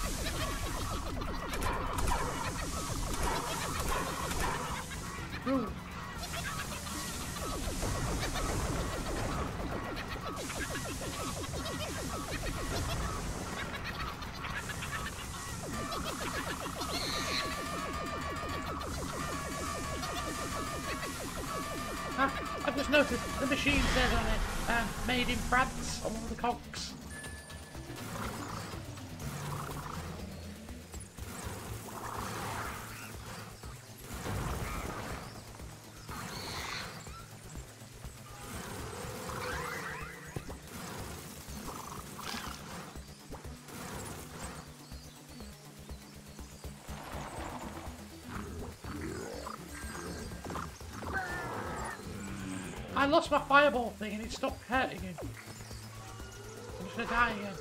Lost my fireball thing and it stopped hurting him. I'm just gonna die again.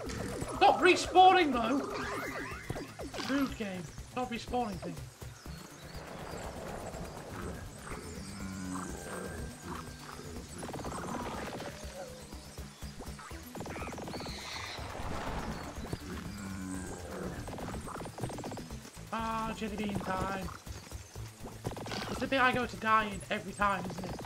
Stop respawning though! Rude game. Stop respawning thing. Ah, jelly bean time. It's the bit I go to die in every time, isn't it?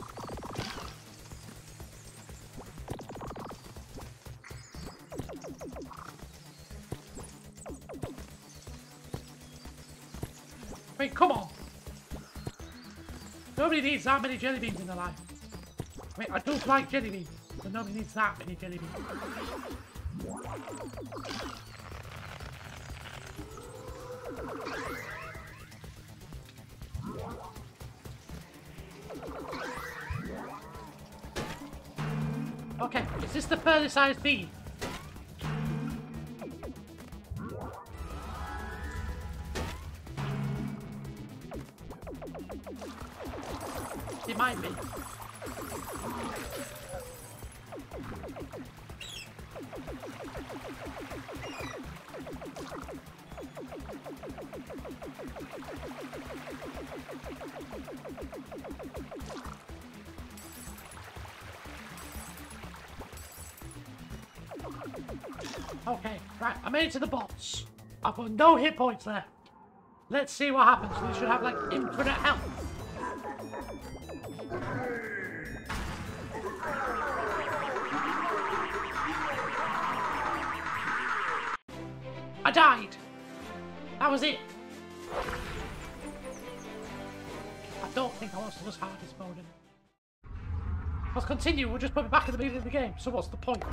Nobody needs that many jelly beans in their life. I mean, I don't like jelly beans, but nobody needs that many jelly beans. Okay, is this the furthest I've been? To the boss. I've got no hit points left. Let's see what happens. We should have like infinite health. I died. That was it. I don't think I want to just hardest mode in it. Let's continue. We'll just put me back at the beginning of the game. So what's the point?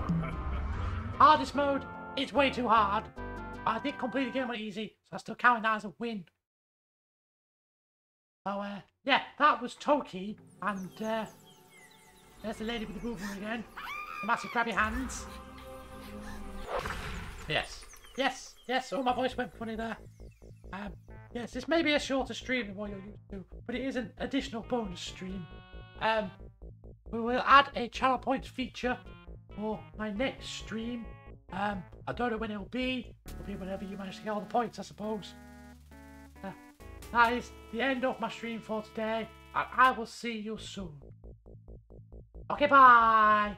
Hardest mode, it's way too hard. I did complete the game on easy, so I still count that as a win. So, uh, yeah, that was Toki, and, uh, there's the lady with the boomerang again. The massive crabby hands. Yes. Yes, yes, oh my voice went funny there. Um, yes, this may be a shorter stream than what you're used to, but it is an additional bonus stream. Um, we will add a channel points feature for my next stream. Um, I don't know when it'll be. It'll be whenever you manage to get all the points, I suppose. Uh, that is the end of my stream for today, and I will see you soon. Okay, bye!